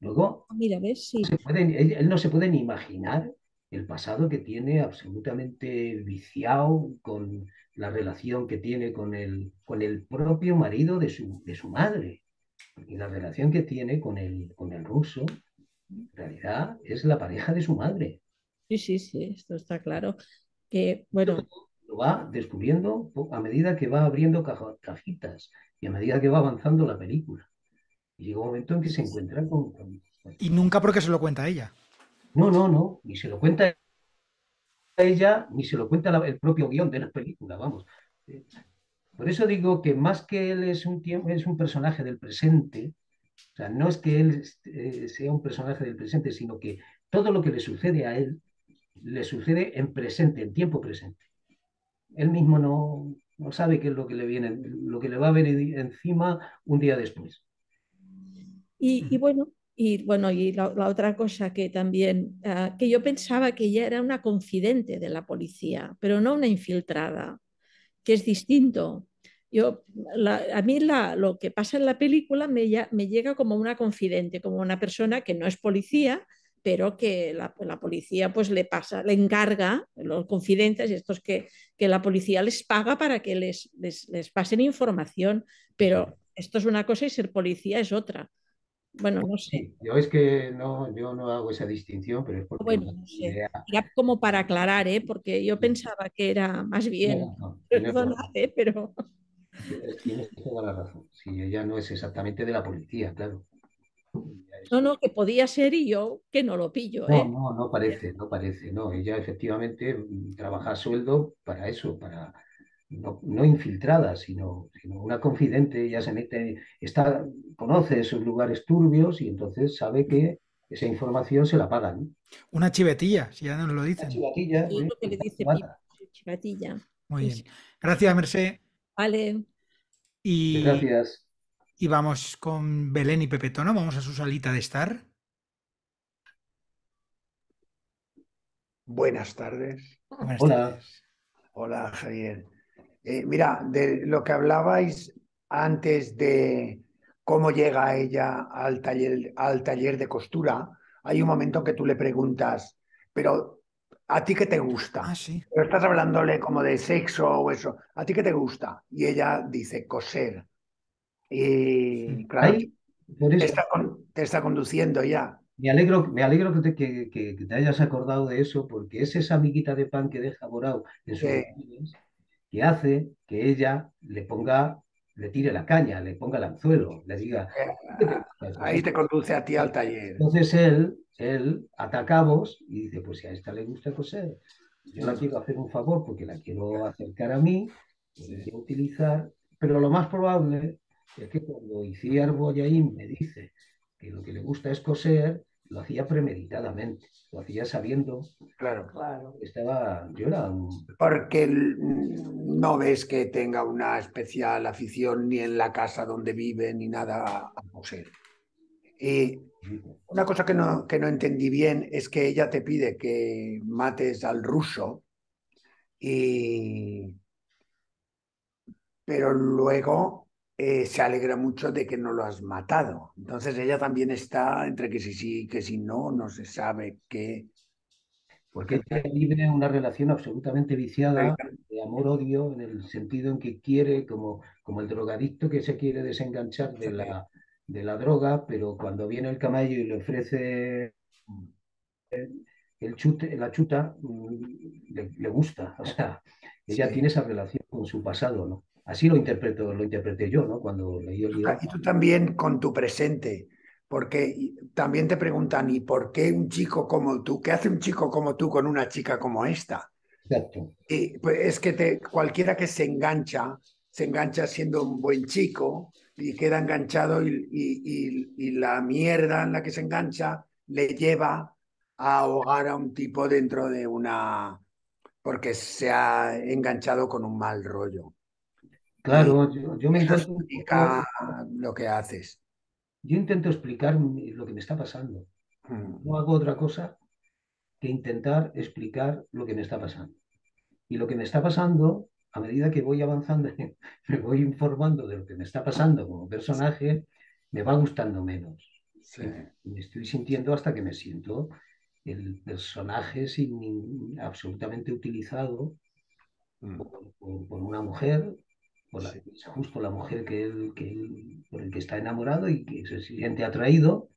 Luego, ah, Mira, ¿ves? Sí. él, no se puede ni imaginar el pasado que tiene absolutamente viciado con la relación que tiene con el, con el propio marido de su, de su madre. Y la relación que tiene con el, con el ruso, en realidad, es la pareja de su madre. Sí, sí, sí, esto está claro. Que, bueno. Lo va descubriendo a medida que va abriendo cajitas y a medida que va avanzando la película. Y llega un momento en que se encuentra con, Y nunca porque se lo cuenta ella. No, no, no, ni se lo cuenta ella, ni se lo cuenta el propio guion de la película, vamos. Por eso digo que más que él es un, es un personaje del presente, o sea, no es que él eh, sea un personaje del presente, sino que todo lo que le sucede a él le sucede en presente, en tiempo presente. Él mismo no, no sabe qué es lo que le viene, lo que le va a venir encima un día después. Y, bueno, y bueno, y la, otra cosa que también, ah, que yo pensaba que ella era una confidente de la policía, pero no una infiltrada, que es distinto. Yo, a mí la, lo que pasa en la película me, me llega como una confidente, como una persona que no es policía, pero que la, policía pues le pasa, le encarga, los confidentes, estos que, que la policía les paga para que les, les, pasen información, pero esto es una cosa y ser policía es otra. Bueno, no sé. yo es que no, yo no hago esa distinción, pero es porque... Bueno, no sé. Era como para aclarar, ¿eh? porque yo pensaba que era más bien... ¿eh? pero... Tienes toda la razón. Si ella no es exactamente de la policía, claro. No, no, que podía ser y yo que no lo pillo. No, ¿eh? no, no parece, no parece, no. Ella efectivamente mm, trabaja a sueldo para eso, para no, infiltrada, sino, sino, una confidente, ella se mete, está, conoce esos lugares turbios y entonces sabe que esa información se la pagan. Una chivetilla, si ya nos lo dicen. Una chivatilla. Es lo que le dice chivatilla. Muy bien. Gracias, Merced. Vale. Y... Gracias. Y vamos con Belén y Pepetono, vamos a su salita de estar. Buenas tardes. Hola. Hola, Javier. Eh, mira, de lo que hablabais antes de cómo llega ella al taller, al taller de costura, hay un momento que tú le preguntas, pero ¿a ti qué te gusta? Ah, sí. Pero estás hablándole como de sexo o eso. ¿A ti qué te gusta? Y ella dice coser. Y claro, te, está conduciendo ya. Me alegro, me alegro que te, que, te, hayas acordado de eso, porque es esa amiguita de pan que deja Borao en sus que hace que ella le ponga, le tire la caña, le ponga el anzuelo, le diga. Eh, ahí te conduce a ti al taller. Entonces él, él ataca a vos y dice: Pues si a esta le gusta coser, yo la quiero hacer un favor porque la quiero acercar a mí, la quiero utilizar, pero lo más probable es que cuando Iciar Boyaín me dice que lo que le gusta es coser, lo hacía premeditadamente, lo hacía sabiendo. Claro, claro. Estaba, yo era Porque no ves que tenga una especial afición ni en la casa donde vive ni nada a coser. Y una cosa que no, que no entendí bien es que ella te pide que mates al ruso y... Pero luego eh, se alegra mucho de que no lo has matado. Entonces ella también está entre que sí sí, que si no, no se sabe qué. Porque ella vive una relación absolutamente viciada de amor-odio, en el sentido en que quiere, como, como el drogadicto que se quiere desenganchar de la, de la droga, pero cuando viene el camello y le ofrece el chute, la chuta, mm, le, gusta. O sea, ella tiene esa relación con su pasado, ¿no? Así lo interpreto, lo interpreté yo, ¿no? Cuando leí el libro. Y tú también con tu presente, porque también te preguntan, ¿y por qué un chico como tú? ¿Qué hace un chico como tú con una chica como esta? Exacto. Y pues es que te, cualquiera que se engancha, se engancha siendo un buen chico y queda enganchado y, y la mierda en la que se engancha le lleva a ahogar a un tipo dentro de una... porque se ha enganchado con un mal rollo. Claro, yo, me intento explicar lo que haces. Yo intento explicar lo que me está pasando. Mm. No hago otra cosa que intentar explicar lo que me está pasando. Y lo que me está pasando, a medida que voy avanzando, me voy informando de lo que me está pasando como personaje, me va gustando menos. Me estoy sintiendo hasta que me siento el personaje sin, absolutamente utilizado mm. por, una mujer, por justo la mujer que él, que por el que está enamorado y que se siente atraído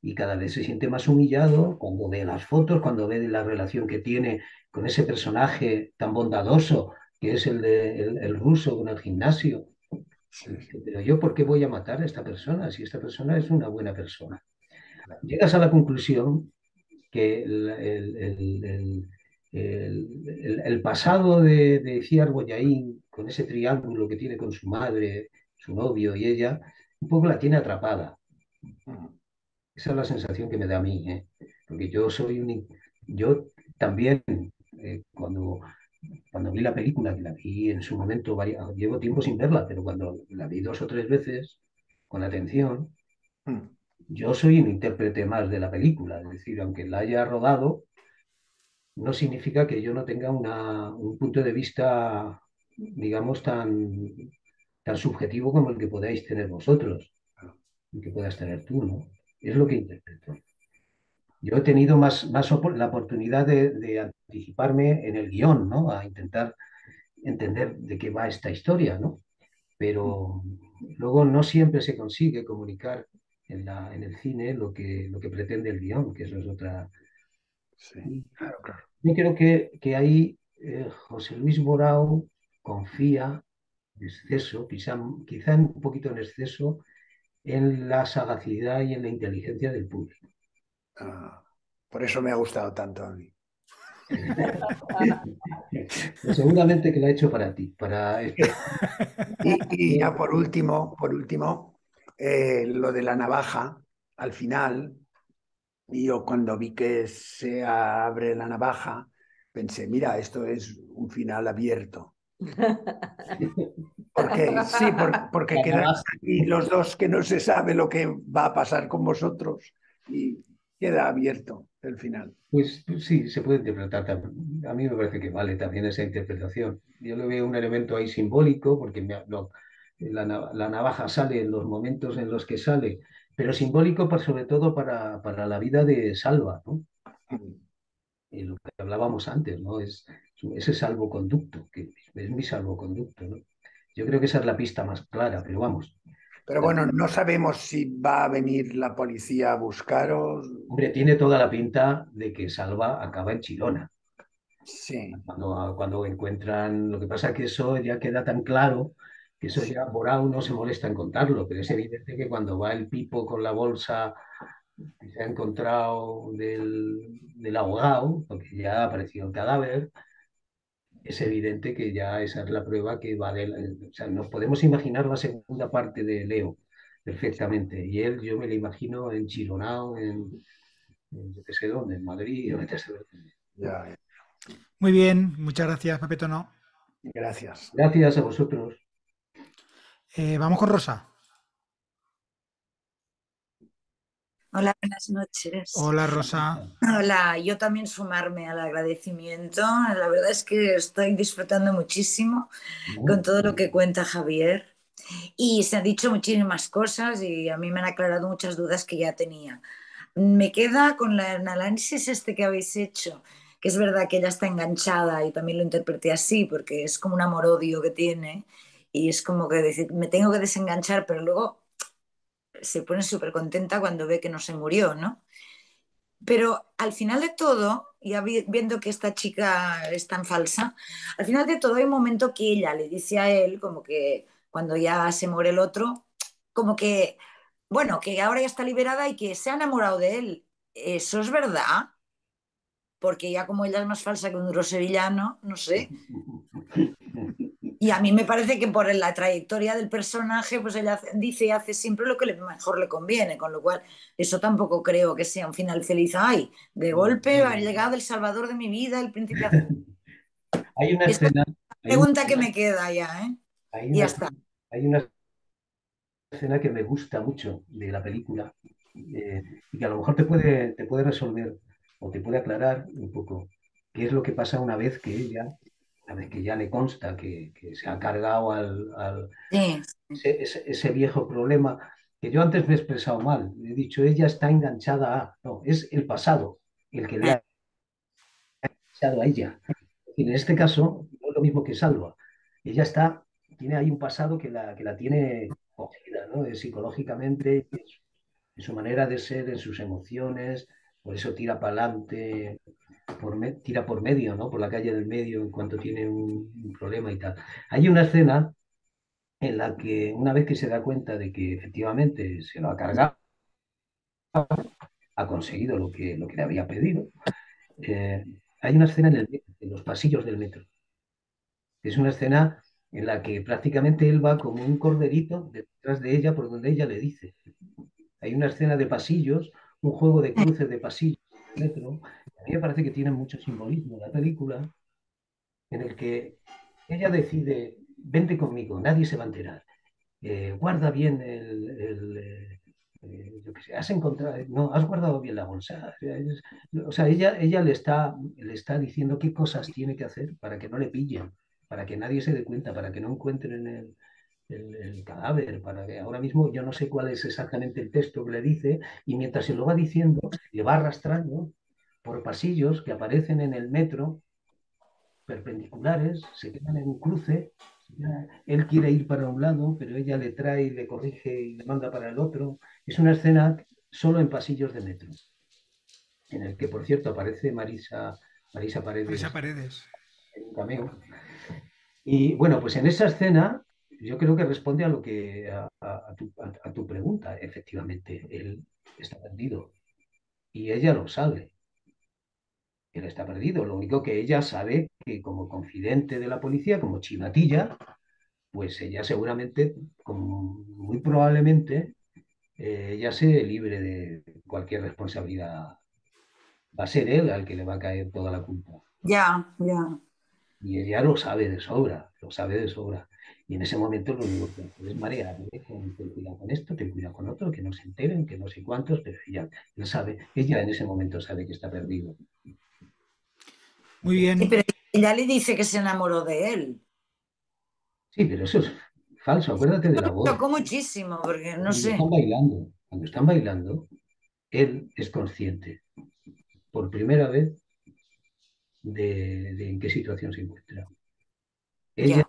y cada vez se siente más humillado cuando ve las fotos, cuando ve la relación que tiene con ese personaje tan bondadoso que es el, de, el, ruso con el gimnasio. Pero yo, ¿por qué voy a matar a esta persona si esta persona es una buena persona? Llegas a la conclusión que el, el pasado de, de Ciar Boyaín, con ese triángulo que tiene con su madre, su novio y ella, un poco la tiene atrapada. Esa es la sensación que me da a mí, ¿eh? porque yo soy un... Yo también, eh, cuando, cuando vi la película, que la vi en su momento, llevo tiempo sin verla, pero cuando la vi dos o tres veces con atención, hmm. yo soy un intérprete más de la película, es decir, aunque la haya rodado, no significa que yo no tenga una, un punto de vista, digamos, tan, tan subjetivo como el que podáis tener vosotros, el que puedas tener tú, ¿no? Es lo que interpreto. Yo he tenido más, más la oportunidad de, anticiparme en el guion, ¿no? A intentar entender de qué va esta historia, ¿no? Pero luego no siempre se consigue comunicar en, la, en el cine lo que, lo que pretende el guion, que eso es otra... Sí, claro, claro. Yo creo que, que ahí eh, José Luis Borao confía en exceso, quizá, quizá un poquito en exceso, en la sagacidad y en la inteligencia del público. Ah, por eso me ha gustado tanto a mí. Pues seguramente que lo ha hecho para ti, para y, ya por último, por último, eh, lo de la navaja, al final, yo cuando vi que se abre la navaja, pensé, mira, esto es un final abierto. Porque sí, porque quedan aquí los dos que no se sabe lo que va a pasar con vosotros y queda abierto el final. Pues sí, se puede interpretar. A mí me parece que vale también esa interpretación. Yo le veo un elemento ahí simbólico, porque la, navaja sale en los momentos en los que sale, pero simbólico por, sobre todo para, para la vida de Salva, ¿no? Y lo que hablábamos antes, ¿no? Es, ese salvoconducto, que es mi salvoconducto, ¿no? Yo creo que esa es la pista más clara, pero vamos. Pero bueno, no sabemos si va a venir la policía a buscaros. Hombre, tiene toda la pinta de que Salva acaba en Chilona. Sí. Cuando, cuando encuentran, lo que pasa es que eso ya queda tan claro eso ya Borao no se molesta en contarlo, pero es evidente que cuando va el Pipo con la bolsa que se ha encontrado del, del ahogado, porque ya ha aparecido el cadáver, es evidente que ya esa es la prueba que va de... o sea, nos podemos imaginar la segunda parte de Leo perfectamente. Y él, yo me lo imagino en Chironao, en, yo qué sé dónde, en Madrid, Muy bien, muchas gracias, Pepe Tono. Gracias. Gracias a vosotros. Eh, vamos con Rosa. Hola, buenas noches. Hola, Rosa. Hola, yo también sumarme al agradecimiento. La verdad es que estoy disfrutando muchísimo con todo lo que cuenta Javier. Y se han dicho muchísimas cosas y a mí me han aclarado muchas dudas que ya tenía. Me queda con el análisis este que habéis hecho, que es verdad que ella está enganchada y también lo interpreté así, porque es como un amor-odio que tiene y es como que decir, me tengo que desenganchar, pero luego se pone súper contenta cuando ve que no se murió, ¿no? Pero al final de todo, ya viendo que esta chica es tan falsa, al final de todo hay un momento que ella le dice a él, como que cuando ya se muere el otro, como que, bueno, que ahora ya está liberada y que se ha enamorado de él. ¿Eso es verdad? Porque ya como ella es más falsa que un duro sevillano, no sé. Y a mí me parece que por la trayectoria del personaje, pues ella dice y hace siempre lo que mejor le conviene, con lo cual eso tampoco creo que sea un final feliz. Ay, de golpe ha llegado el salvador de mi vida, el príncipe Hay una escena. Pregunta que me queda ya, ¿eh? Hay ya está. Hay una escena que me gusta mucho de la película eh, y que a lo mejor te puede, te puede resolver o te puede aclarar un poco qué es lo que pasa una vez que ella una vez que ya le consta que, se ha cargado al, ese, viejo problema, que yo antes me he expresado mal, he dicho ella está enganchada a, no, es el pasado el que le ha enganchado a ella. Y en este caso, es lo mismo que Salva. Ella está, tiene ahí un pasado que la, que la tiene cogida, ¿no? psicológicamente, en su manera de ser, en sus emociones, por eso tira para adelante, por tira por medio, ¿no? Por la calle del medio en cuanto tiene un, problema y tal. Hay una escena en la que una vez que se da cuenta de que efectivamente se lo ha cargado, ha conseguido lo que, lo que le había pedido, eh, hay una escena en, en los pasillos del metro. Es una escena en la que prácticamente él va como un corderito detrás de ella por donde ella le dice. Hay una escena de pasillos, un juego de cruces de pasillos metro. A mí me parece que tiene mucho simbolismo la película, en el que ella decide, vente conmigo, nadie se va a enterar. Eh, guarda bien el, eh, eh, has encontrado, no, has guardado bien la bolsa. O sea, ella, ella le, está, le está diciendo qué cosas tiene que hacer para que no le pillen, para que nadie se dé cuenta, para que no encuentren el, el, cadáver, para que ahora mismo yo no sé cuál es exactamente el texto que le dice, y mientras se lo va diciendo, le va arrastrando por pasillos que aparecen en el metro, perpendiculares, se quedan en un cruce, él quiere ir para un lado, pero ella le trae, le corrige y le manda para el otro. Es una escena solo en pasillos de metro, en el que, por cierto, aparece Marisa, Marisa Paredes. Marisa Paredes. En un cameo. Y bueno, pues en esa escena yo creo que responde a lo que a, tu, pregunta. Efectivamente, él está perdido y ella lo sabe. Él está perdido. Lo único que ella sabe que como confidente de la policía, como chivatilla, pues ella seguramente, muy probablemente, eh, ella se libre de cualquier responsabilidad. Va a ser él al que le va a caer toda la culpa. Ya, ya. Y ella lo sabe de sobra, lo sabe de sobra. Y en ese momento lo único que es marear, ten cuidado con esto, ten cuidado con otro, que no se enteren, que no sé cuántos, pero ella, él sabe, ella en ese momento sabe que está perdido. Muy bien. Sí, pero ella le dice que se enamoró de él. Sí, pero eso es falso, acuérdate de la voz. tocó muchísimo, porque no cuando sé. Están bailando, cuando están bailando, él es consciente, por primera vez, de, en qué situación se encuentra. Ella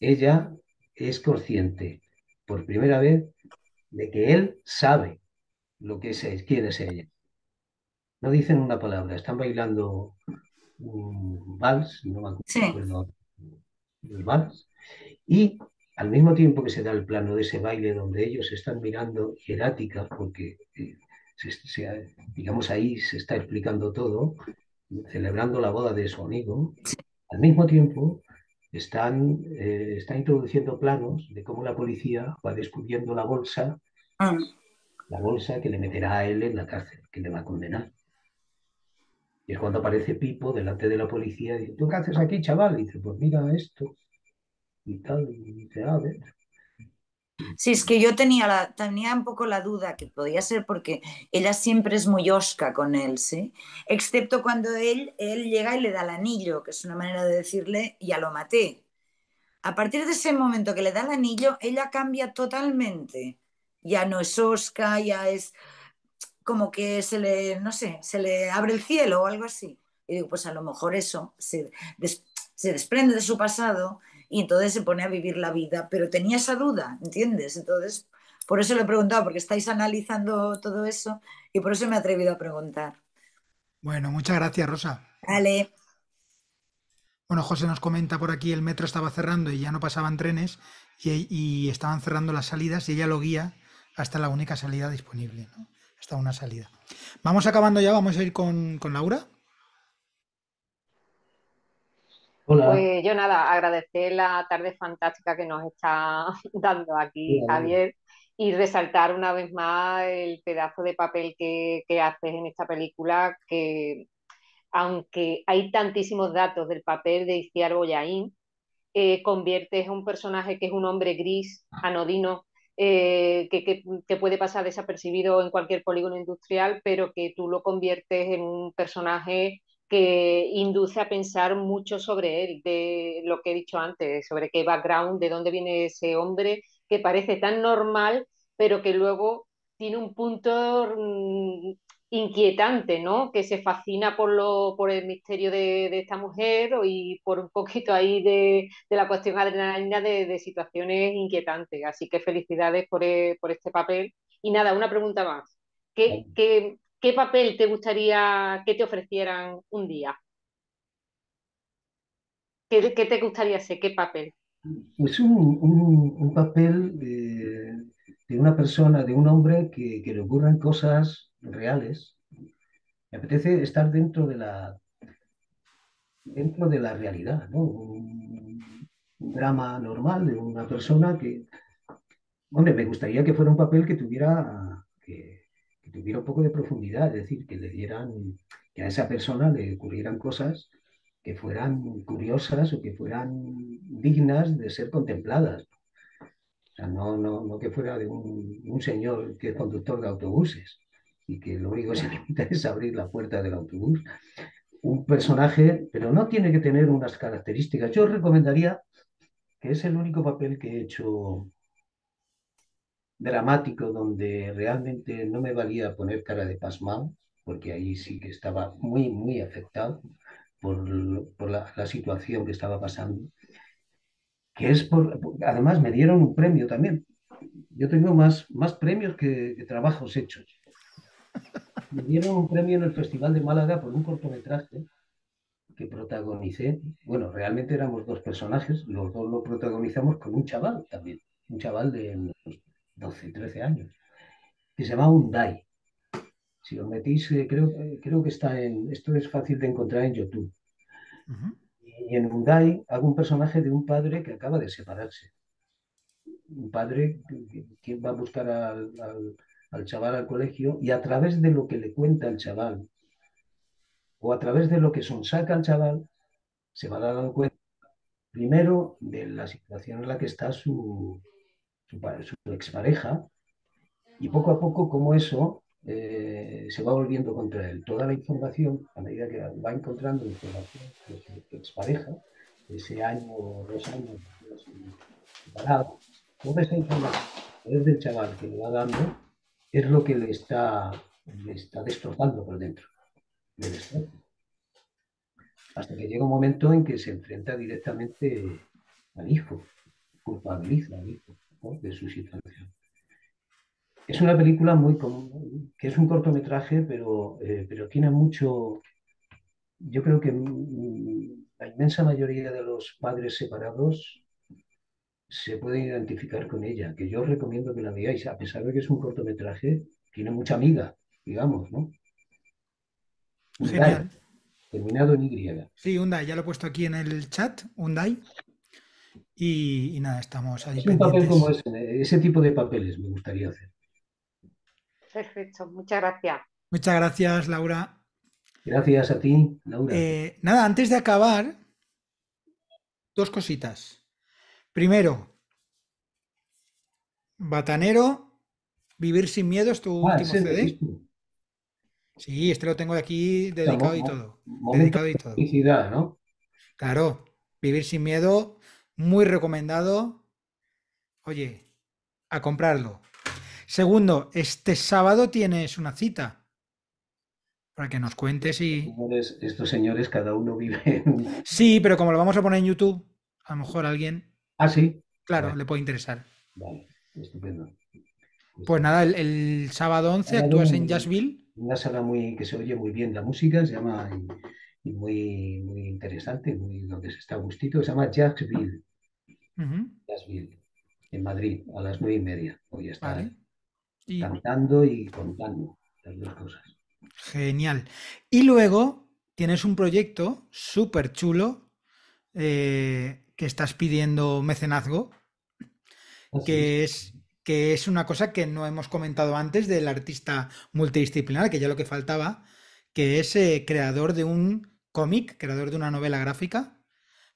ella es consciente por primera vez de que él sabe lo que es quién es ella. No dicen una palabra, están bailando un vals, no me acuerdo el vals, y al mismo tiempo que se da el plano de ese baile donde ellos están mirando hierática, porque eh, digamos ahí se está explicando todo, celebrando la boda de su amigo, al mismo tiempo están, eh, está introduciendo planos de cómo la policía va descubriendo la bolsa, ah. la bolsa que le meterá a él en la cárcel, que le va a condenar. Y es cuando aparece Pipo delante de la policía y dice, ¿tú qué haces aquí, chaval? Y dice, pues mira esto. Y tal, y dice, a ver. Sí, es que yo tenía, la, tenía un poco la duda que podía ser porque ella siempre es muy osca con él, ¿sí? Excepto cuando él, él llega y le da el anillo, que es una manera de decirle, ya lo maté. A partir de ese momento que le da el anillo, ella cambia totalmente. Ya no es osca, ya es como que se le, no sé, se le abre el cielo o algo así. Y digo, pues a lo mejor eso se, se desprende de su pasado y entonces se pone a vivir la vida, pero tenía esa duda, ¿entiendes? Entonces, por eso le he preguntado, porque estáis analizando todo eso y por eso me he atrevido a preguntar. Bueno, muchas gracias, Rosa. Vale. Bueno, José nos comenta por aquí, el metro estaba cerrando y ya no pasaban trenes y, estaban cerrando las salidas y ella lo guía hasta la única salida disponible, ¿no? Hasta una salida. Vamos acabando ya, vamos a ir con, con Laura. Pues yo nada, agradecer la tarde fantástica que nos está dando aquí Javier y resaltar una vez más el pedazo de papel que, haces en esta película, que aunque hay tantísimos datos del papel de Iciar Boyaín, eh, conviertes a un personaje que es un hombre gris, anodino, eh, que, que, puede pasar desapercibido en cualquier polígono industrial, pero que tú lo conviertes en un personaje que induce a pensar mucho sobre él, de lo que he dicho antes, sobre qué background, de dónde viene ese hombre que parece tan normal, pero que luego tiene un punto mm, inquietante, ¿no? Que se fascina por, lo, por el misterio de, esta mujer y por un poquito ahí de, la cuestión adrenalina de, situaciones inquietantes. Así que felicidades por, e, por, este papel. Y nada, una pregunta más. ¿Qué, qué, qué papel te gustaría que te ofrecieran un día? ¿Qué, te gustaría ser? ¿Qué papel? Pues un, un, papel de, una persona, de un hombre que, que le ocurran cosas reales. Me apetece estar dentro de la, dentro de la realidad, ¿no? Un, drama normal de una persona que, hombre, me gustaría que fuera un papel que tuviera, que, tuviera un poco de profundidad, es decir, que le dieran, que a esa persona le ocurrieran cosas que fueran curiosas o que fueran dignas de ser contempladas. O sea, no, no, no que fuera de un, un señor que es conductor de autobuses y que lo único que se limita es abrir la puerta del autobús. Un personaje, pero no tiene que tener unas características. Yo recomendaría, que es el único papel que he hecho dramático donde realmente no me valía poner cara de pasmado, porque ahí sí que estaba muy, muy afectado por, por la, la, situación que estaba pasando. Que es por, además me dieron un premio también. Yo tengo más, más premios que, que trabajos hechos. Me dieron un premio en el Festival de Málaga por un cortometraje que protagonicé. Bueno, realmente éramos dos personajes, los dos lo protagonizamos con un chaval también, un chaval de 12, 13 años, que se llama Undai. Si os metís, eh, creo, eh, creo que está en. Esto es fácil de encontrar en YouTube. Y en Undai hago un personaje de un padre que acaba de separarse. Un padre que, va a buscar al al chaval al colegio y a través de lo que le cuenta el chaval o a través de lo que sonsaca el chaval, se va a dar cuenta primero de la situación en la que está su, su, expareja y poco a poco como eso eh, se va volviendo contra él. Toda la información, a medida que va encontrando información de su expareja, ese año o dos años separado, toda esa información desde el chaval que le va dando es lo que le está, le está destrozando por dentro. Hasta que llega un momento en que se enfrenta directamente al hijo, culpabiliza al hijo de su situación. Es una película muy común, que es un cortometraje, pero, eh, pero tiene mucho. Yo creo que la inmensa mayoría de los padres separados se puede identificar con ella, que yo os recomiendo que la veáis, a pesar de que es un cortometraje, tiene mucha amiga, digamos, ¿no? Genial. terminado en Y. Sí, Undai, ya lo he puesto aquí en el chat, Undai. Y, y nada, estamos ahí. Es un papel como ese, ese tipo de papeles me gustaría hacer. Perfecto, muchas gracias. Muchas gracias, Laura. Gracias a ti, Laura. Eh, nada, antes de acabar, dos cositas. Primero, Batanero, Vivir sin miedo es tu ah, último CD. Sí, este lo tengo aquí dedicado y todo. Dedicado y todo. Felicidad, ¿no? Claro, Vivir sin miedo, muy recomendado. Oye, a comprarlo. Segundo, este sábado tienes una cita para que nos cuentes y. estos señores, cada uno vive. En... Sí, pero como lo vamos a poner en YouTube, a lo mejor alguien Ah, sí. Claro, le puede interesar. Vale, estupendo. Pues nada, el, sábado 11 actúas en Jazzville. Una sala muy que se oye muy bien la música, se llama y, muy, muy interesante, muy, donde se está gustito, se llama Jazzville. Jazzville, en Madrid, a las nueve y media. Voy a estar cantando y contando las dos cosas. Genial. Y luego tienes un proyecto súper chulo. Eh, que estás pidiendo mecenazgo, que es, que es una cosa que no hemos comentado antes del artista multidisciplinar, que ya lo que faltaba, que es eh, creador de un cómic, creador de una novela gráfica.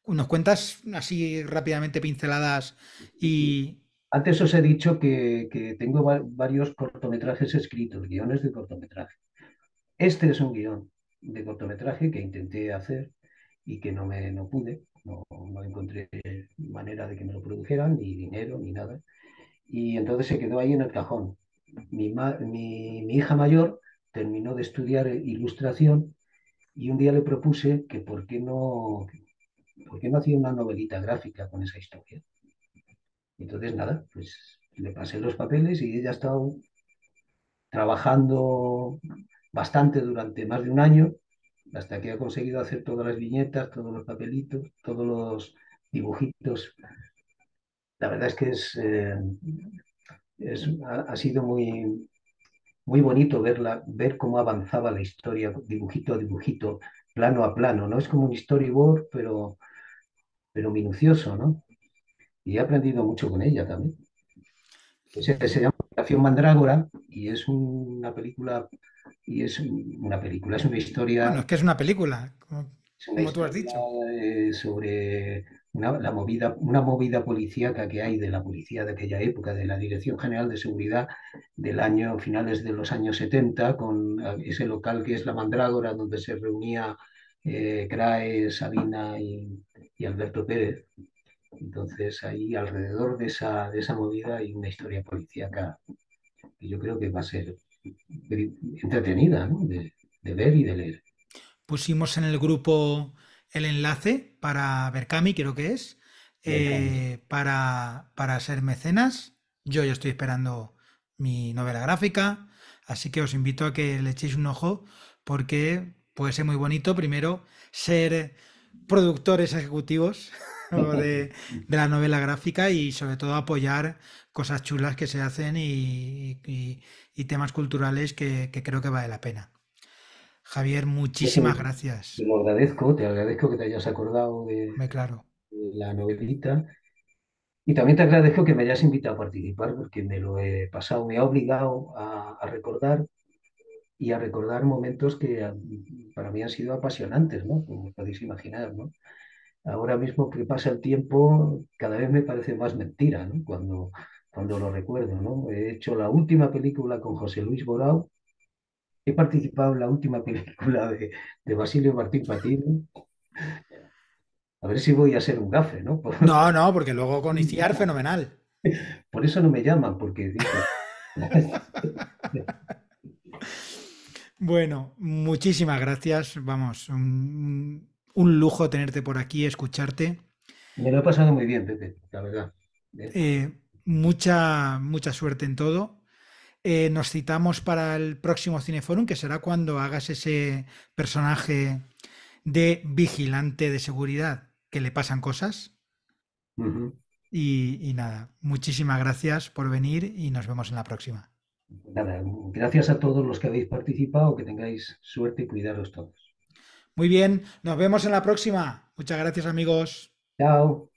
¿Nos cuentas así rápidamente pinceladas y... Antes os he dicho que, que tengo varios cortometrajes escritos, guiones de cortometraje. Este es un guion de cortometraje que intenté hacer y que no me no pude no, no encontré manera de que me lo produjeran, ni dinero, ni nada. Y entonces se quedó ahí en el cajón. Mi, mi, mi hija mayor terminó de estudiar ilustración y un día le propuse que por qué no, por qué no hacía una novelita gráfica con esa historia. Entonces, nada, pues le pasé los papeles y ella ha estado trabajando bastante durante más de un año, hasta que ha conseguido hacer todas las viñetas, todos los papelitos, todos los dibujitos. La verdad es que es, eh, ha, sido muy, muy bonito verla, ver cómo avanzaba la historia, dibujito a dibujito, plano a plano, ¿no? Es como un storyboard, pero, pero minucioso, ¿no? Y he aprendido mucho con ella también. Se, se llama Operación Mandrágora y es una película, y es una película, es una historia... Bueno, es que es una película, como, tú has dicho. Eh, sobre una, la movida, una movida policíaca que hay de la policía de aquella época, de la Dirección General de Seguridad del año, finales de los años 70, con ese local que es la Mandrágora, donde se reunía eh, Crae, Sabina y, y Alberto Pérez. Entonces, ahí alrededor de esa, de esa movida hay una historia policíaca que yo creo que va a ser entretenida ¿no? de, ver y de leer. Pusimos en el grupo el enlace para Berkami, creo que es, eh, para, para ser mecenas. Yo ya estoy esperando mi novela gráfica, así que os invito a que le echéis un ojo porque puede ser muy bonito, primero, ser productores ejecutivos de, la novela gráfica y sobre todo apoyar cosas chulas que se hacen y, temas culturales que, creo que vale la pena. Javier, muchísimas gracias. Te lo agradezco, te agradezco que te hayas acordado de, claro. la novelita. Y también te agradezco que me hayas invitado a participar porque me lo he pasado, me ha obligado a, a recordar y a recordar momentos que para mí han sido apasionantes, ¿no? Como podéis imaginar, ¿no? ahora mismo que pasa el tiempo, cada vez me parece más mentira, ¿no? Cuando, cuando lo recuerdo, ¿no? He hecho la última película con José Luis Borao, he participado en la última película de, de Basilio Martín Patino. A ver si voy a ser un gafe, ¿no? No, no, porque luego con Iciar fenomenal. Por eso no me llaman, porque Bueno, muchísimas gracias. Vamos, un, un lujo tenerte por aquí, escucharte. Me lo he pasado muy bien, Pepe, la verdad. Eh, mucha, mucha suerte en todo. Eh, nos citamos para el próximo Cineforum, que será cuando hagas ese personaje de vigilante de seguridad que le pasan cosas. y, y, nada, muchísimas gracias por venir y nos vemos en la próxima. Nada, gracias a todos los que habéis participado, que tengáis suerte y cuidaros todos. Muy bien, nos vemos en la próxima. Muchas gracias amigos. Chao.